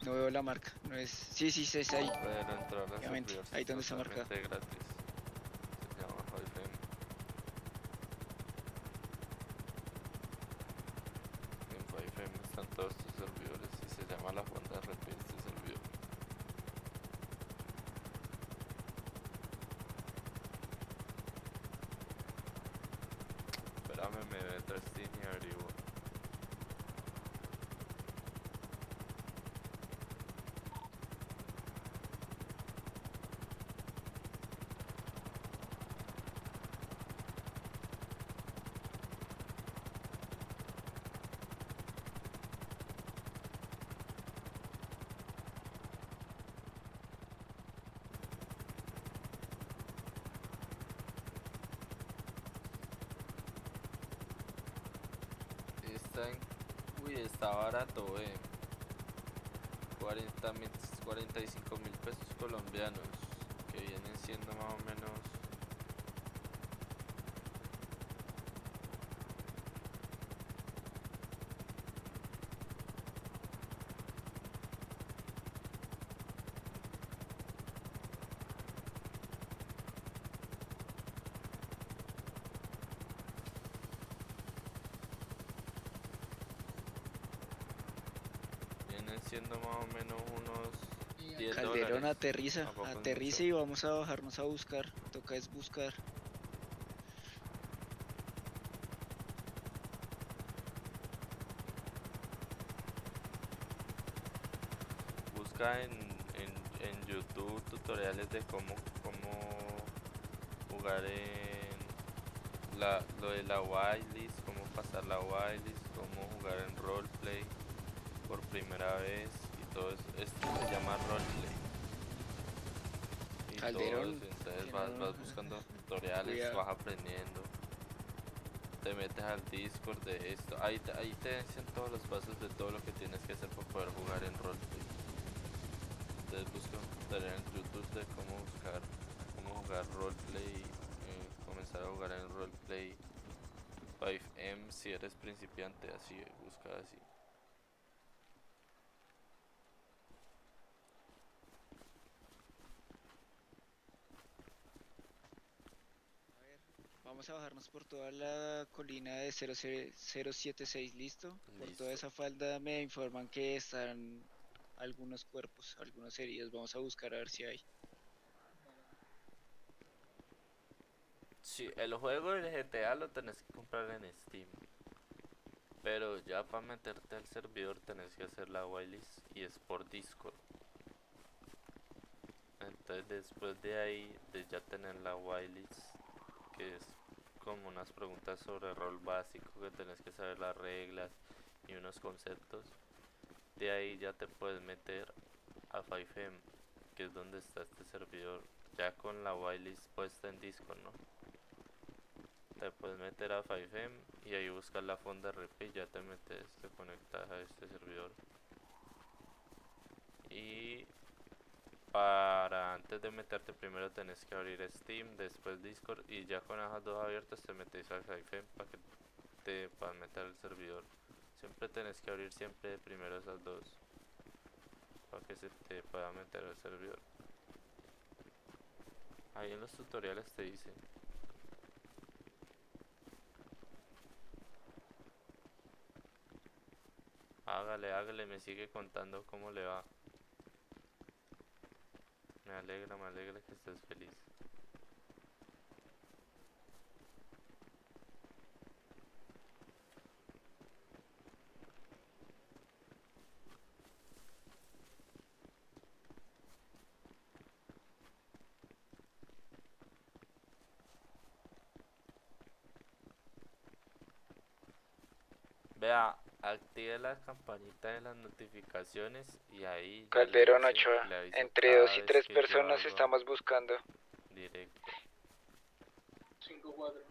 No veo la marca. No es... Sí, sí, sí, es ahí. Pero entrar a Obviamente, ahí donde está marcado. gratis. Se llama 5M. En 5M están todos estos servidores y se llama la fonda RP este servidor. Espérame, me meto a Steam y averiguo. Está en... Uy, está barato, eh. 40 mil, 45 mil pesos colombianos, que vienen siendo más o menos... Vienen siendo más o menos unos 10 Calderón dólares. aterriza, aterriza y vamos a bajarnos a buscar. Toca es buscar. Busca en, en, en YouTube tutoriales de cómo, cómo jugar en la, lo de la whitelist, cómo pasar la whitelist, cómo jugar en roleplay primera vez y todo eso. Esto se llama roleplay. Y todo Calderón, eso, entonces vas, vas buscando tutoriales, Cuidado. vas aprendiendo. Te metes al Discord de esto. Ahí te, ahí te dicen todos los pasos de todo lo que tienes que hacer para poder jugar en roleplay. Entonces busca tutorial en YouTube de cómo buscar, cómo jugar roleplay, eh, comenzar a jugar en roleplay 5M si eres principiante, así, busca así. Vamos a bajarnos por toda la colina de 076, ¿listo? Por toda Listo. esa falda me informan que están algunos cuerpos, algunos heridos. Vamos a buscar a ver si hay. Sí, el juego del GTA lo tenés que comprar en Steam. Pero ya para meterte al servidor tenés que hacer la whitelist y es por Discord. Entonces después de ahí, de ya tener la whitelist, que es como unas preguntas sobre rol básico que tenés que saber las reglas y unos conceptos, de ahí ya te puedes meter a 5M, que es donde está este servidor, ya con la whitelist puesta en Discord, ¿no? te puedes meter a 5M y ahí buscas la fonda RP y ya te metes, te conectas a este servidor. Y para antes de meterte primero tenés que abrir Steam, después Discord y ya con esas dos abiertas te metes a 5M para que te puedas meter al servidor. Siempre tenés que abrir siempre primero esas dos. para que se te pueda meter al servidor. Ahí en los tutoriales te dicen. Hágale, hágale, me sigue contando cómo le va. Me alegra, me alegra que estés feliz. Vea, active la campanita de las notificaciones y ahí... Calderón Ochoa. Entre dos y tres personas estamos buscando. Directo. 5-4.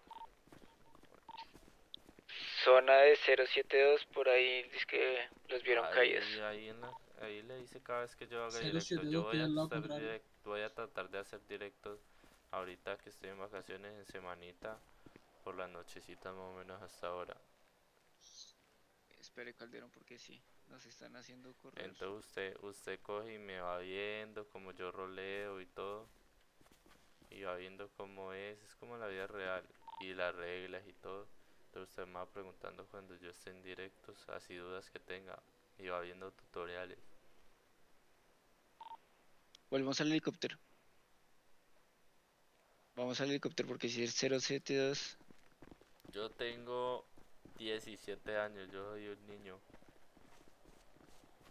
Zona de 072, por ahí dice que los vieron Ahí, caídos. ahí, en la- ahí le dice cada vez que yo haga 072 directo. Yo voy a, contrario. direct- voy a tratar de hacer directos ahorita que estoy en vacaciones en semanita por las nochecitas más o menos hasta ahora. Espere, Calderón, porque sí, nos están haciendo correr. Entonces usted, usted coge y me va viendo como yo roleo y todo. Y va viendo cómo es, es como la vida real. Y las reglas y todo. Entonces usted me va preguntando cuando yo esté en directos, así dudas que tenga. Y va viendo tutoriales. Volvemos al helicóptero. Vamos al helicóptero porque si es 072. Yo tengo 17 años, yo soy un niño.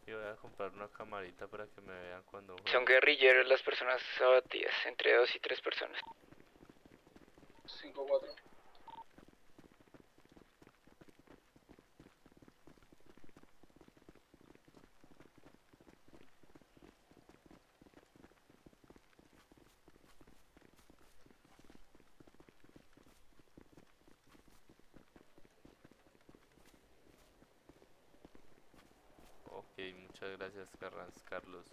Y voy a comprar una camarita para que me vean cuando Son guerrilleros las personas abatidas, entre dos y tres personas. 5-4. Ok, muchas gracias Carrans, Carlos.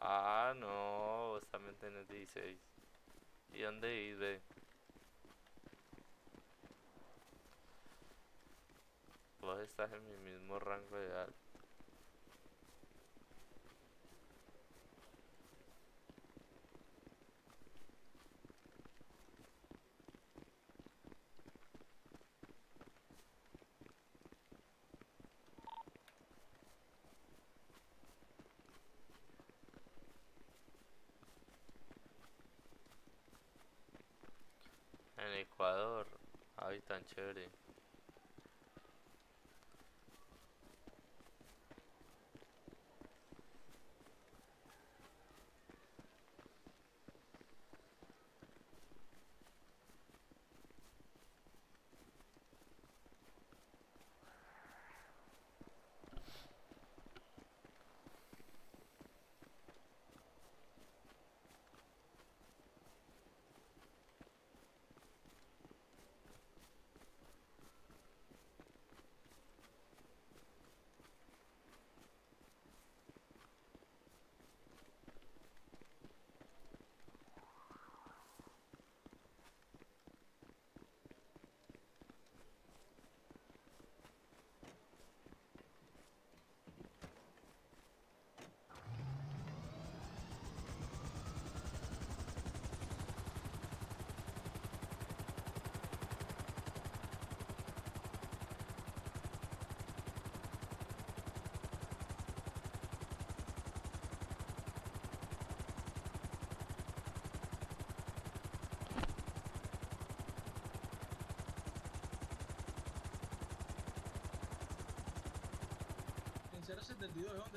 Ah, no, vos también tenés 16. ¿Y dónde vive? Vos estás en mi mismo rango de edad. and.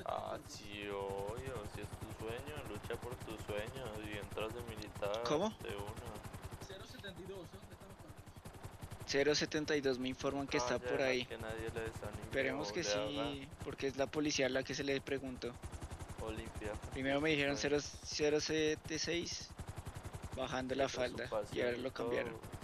Ah, sí, obvio, si es tu sueño, lucha por tu sueño y entras de militar ¿Cómo? de una. 072, ¿dónde están 072 me informan que está ah, por ahí. Que nadie le Esperemos que sí, porque es la policía la que se le preguntó. Olimpia. Primero me dijeron 076 bajando la falda y ahora lo cambiaron.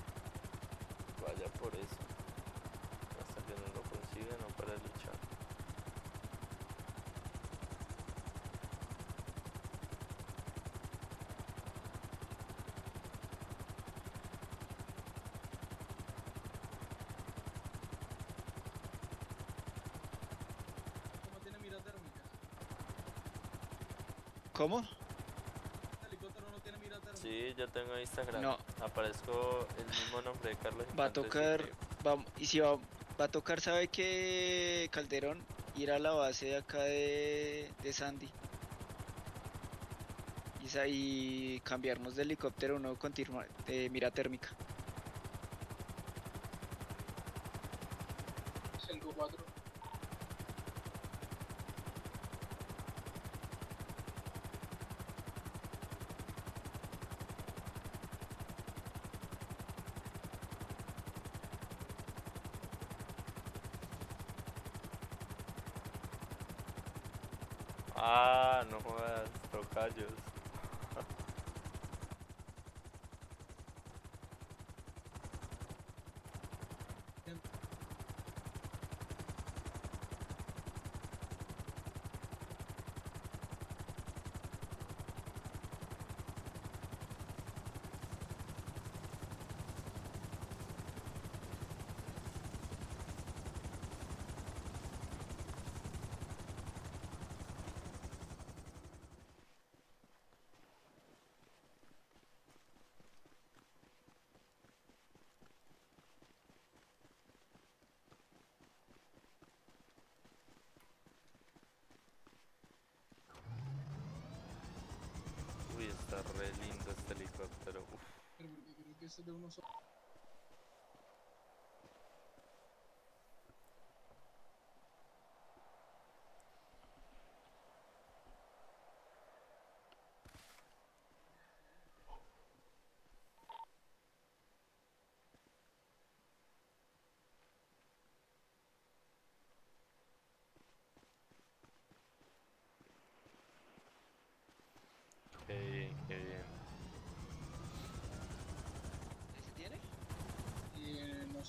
Tengo Instagram. No. Aparezco el mismo nombre de Carlos. Va a tocar, creo. va, y si va, va a tocar, ¿sabe qué, Calderón? Ir a la base de acá de, de Sandy. Y, y cambiarnos de helicóptero uno con tirma- de mira térmica.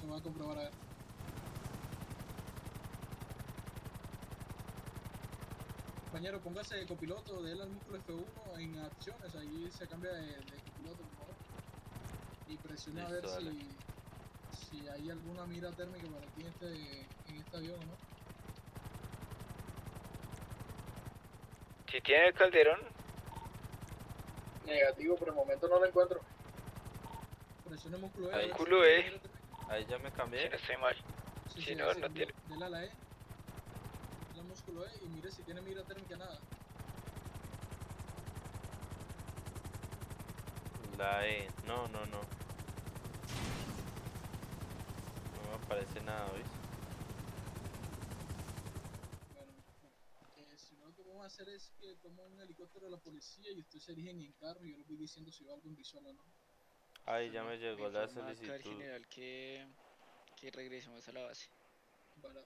Se va a comprobar a ver. Compañero, póngase de copiloto, déle al músculo F1 en acciones, ahí se cambia de, de copiloto, por favor. Y presione a ver dale. si, si hay alguna mira térmica para ti en este, en este avión o no. Si tiene el Calderón, Negativo, por el momento no lo encuentro. Presione músculo E. Músculo E. Ahí ya me si cambié. no estoy mal. Sí, Si sí, no, sí, no tiene. Dele a la E. Al músculo E y mire si tiene mira térmica nada. La E. No, no, no. No me aparece nada, ¿ves? Bueno, eh, si no, lo que vamos a hacer es que toma un helicóptero de la policía y usted se erigen en carro y yo le voy diciendo si va algo en visual o no. Ahí ya me llegó la solicitud. general que, que regresemos a la base. Para,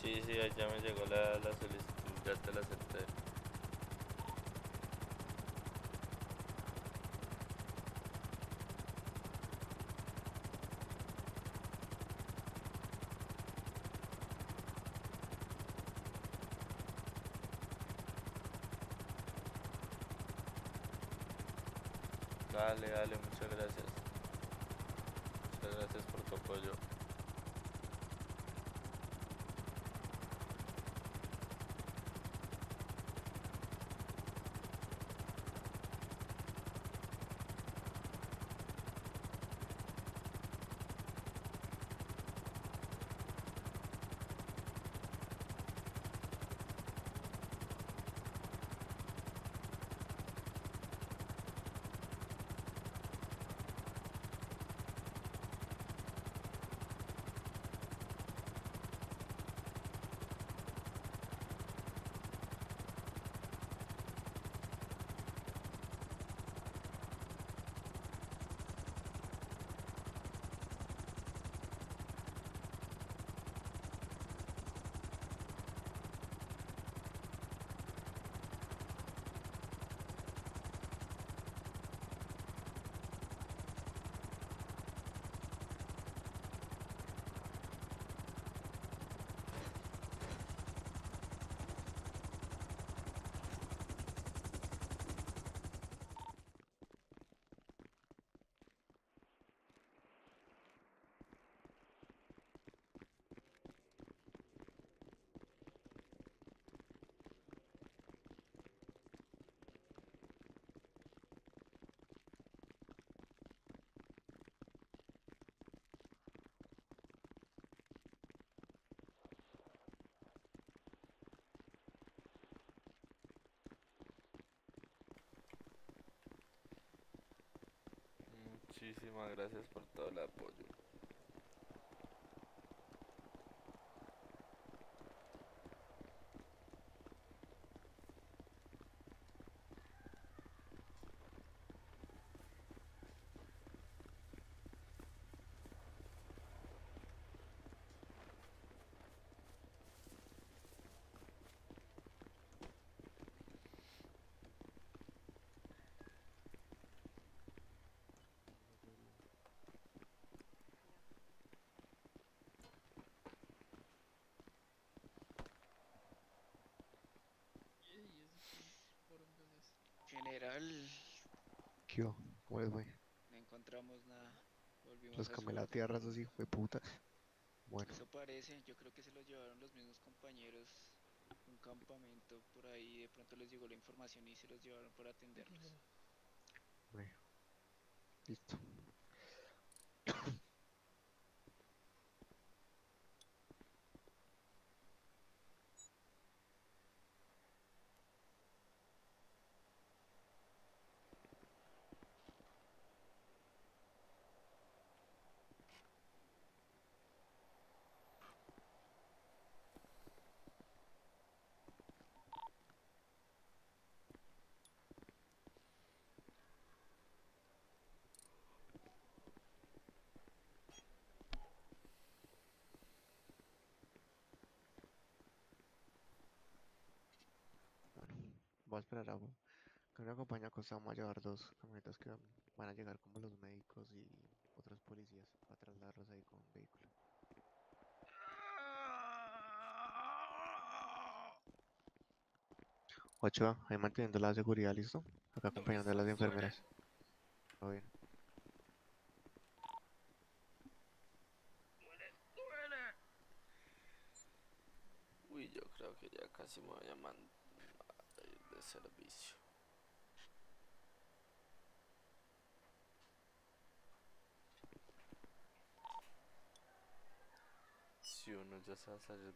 Sí, sí, ya me llegó la, la solicitud, ya te la acepté. Dale, dale, muchas gracias. Muchas gracias por tu apoyo. Muchísimas gracias por todo el apoyo. General, ¿Qué hubo? ¿Cómo les fue? no encontramos nada. Volvimos Los camé la tierra, esos hijos de puta. Bueno, Eso parece, yo creo que se los llevaron los mismos compañeros. Un campamento por ahí, de pronto les llegó la información y se los llevaron para atenderlos. bueno. Listo. Voy a esperar a que una compañía vamos a llevar dos camionetas que van- a llegar como los médicos y otros policías para trasladarlos ahí con un vehículo. Ochoa, ahí manteniendo la seguridad, ¿listo? Acá acompañando a las enfermeras. Todo bien. Uy, yo creo que ya casi me voy a mandar a ir de servicio. Si uno ya se va a salir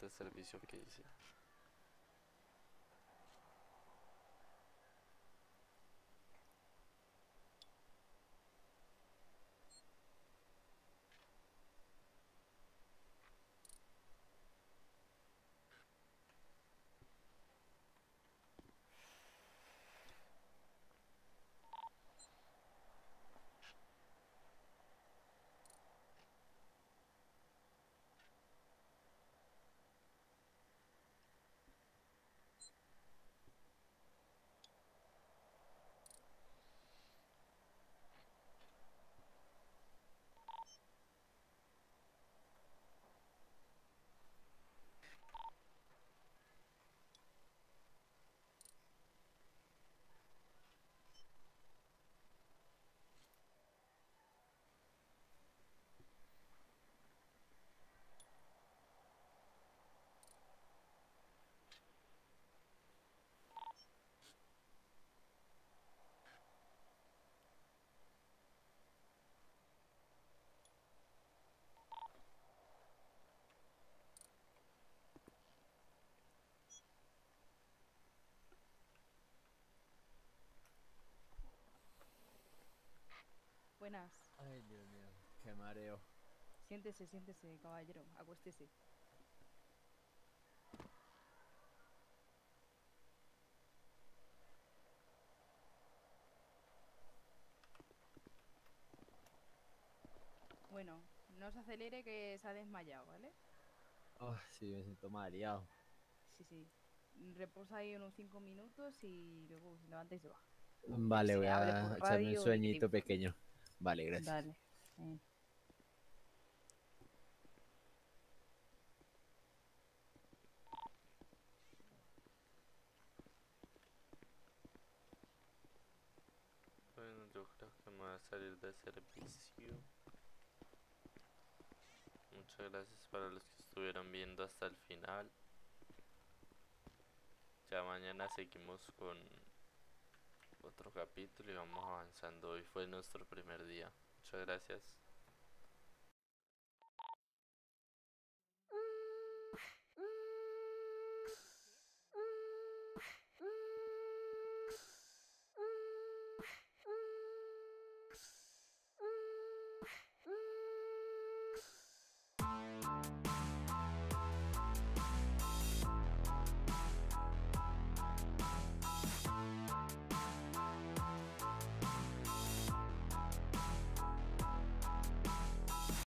Buenas. Ay, Dios mío, qué mareo. Siéntese, siéntese, caballero. Acuéstese. Bueno, no se acelere que se ha desmayado, ¿vale? Oh, sí, me siento mareado. Sí, sí. Reposa ahí unos 5 minutos y luego se levanta y se va. Vale, voy a echarme un sueñito pequeño. Vale, gracias. Dale. eh. Bueno, yo creo que me voy a salir de servicio. Muchas gracias para los que estuvieron viendo hasta el final. Ya mañana seguimos con otro capítulo y vamos avanzando. Hoy fue nuestro primer día. Muchas gracias.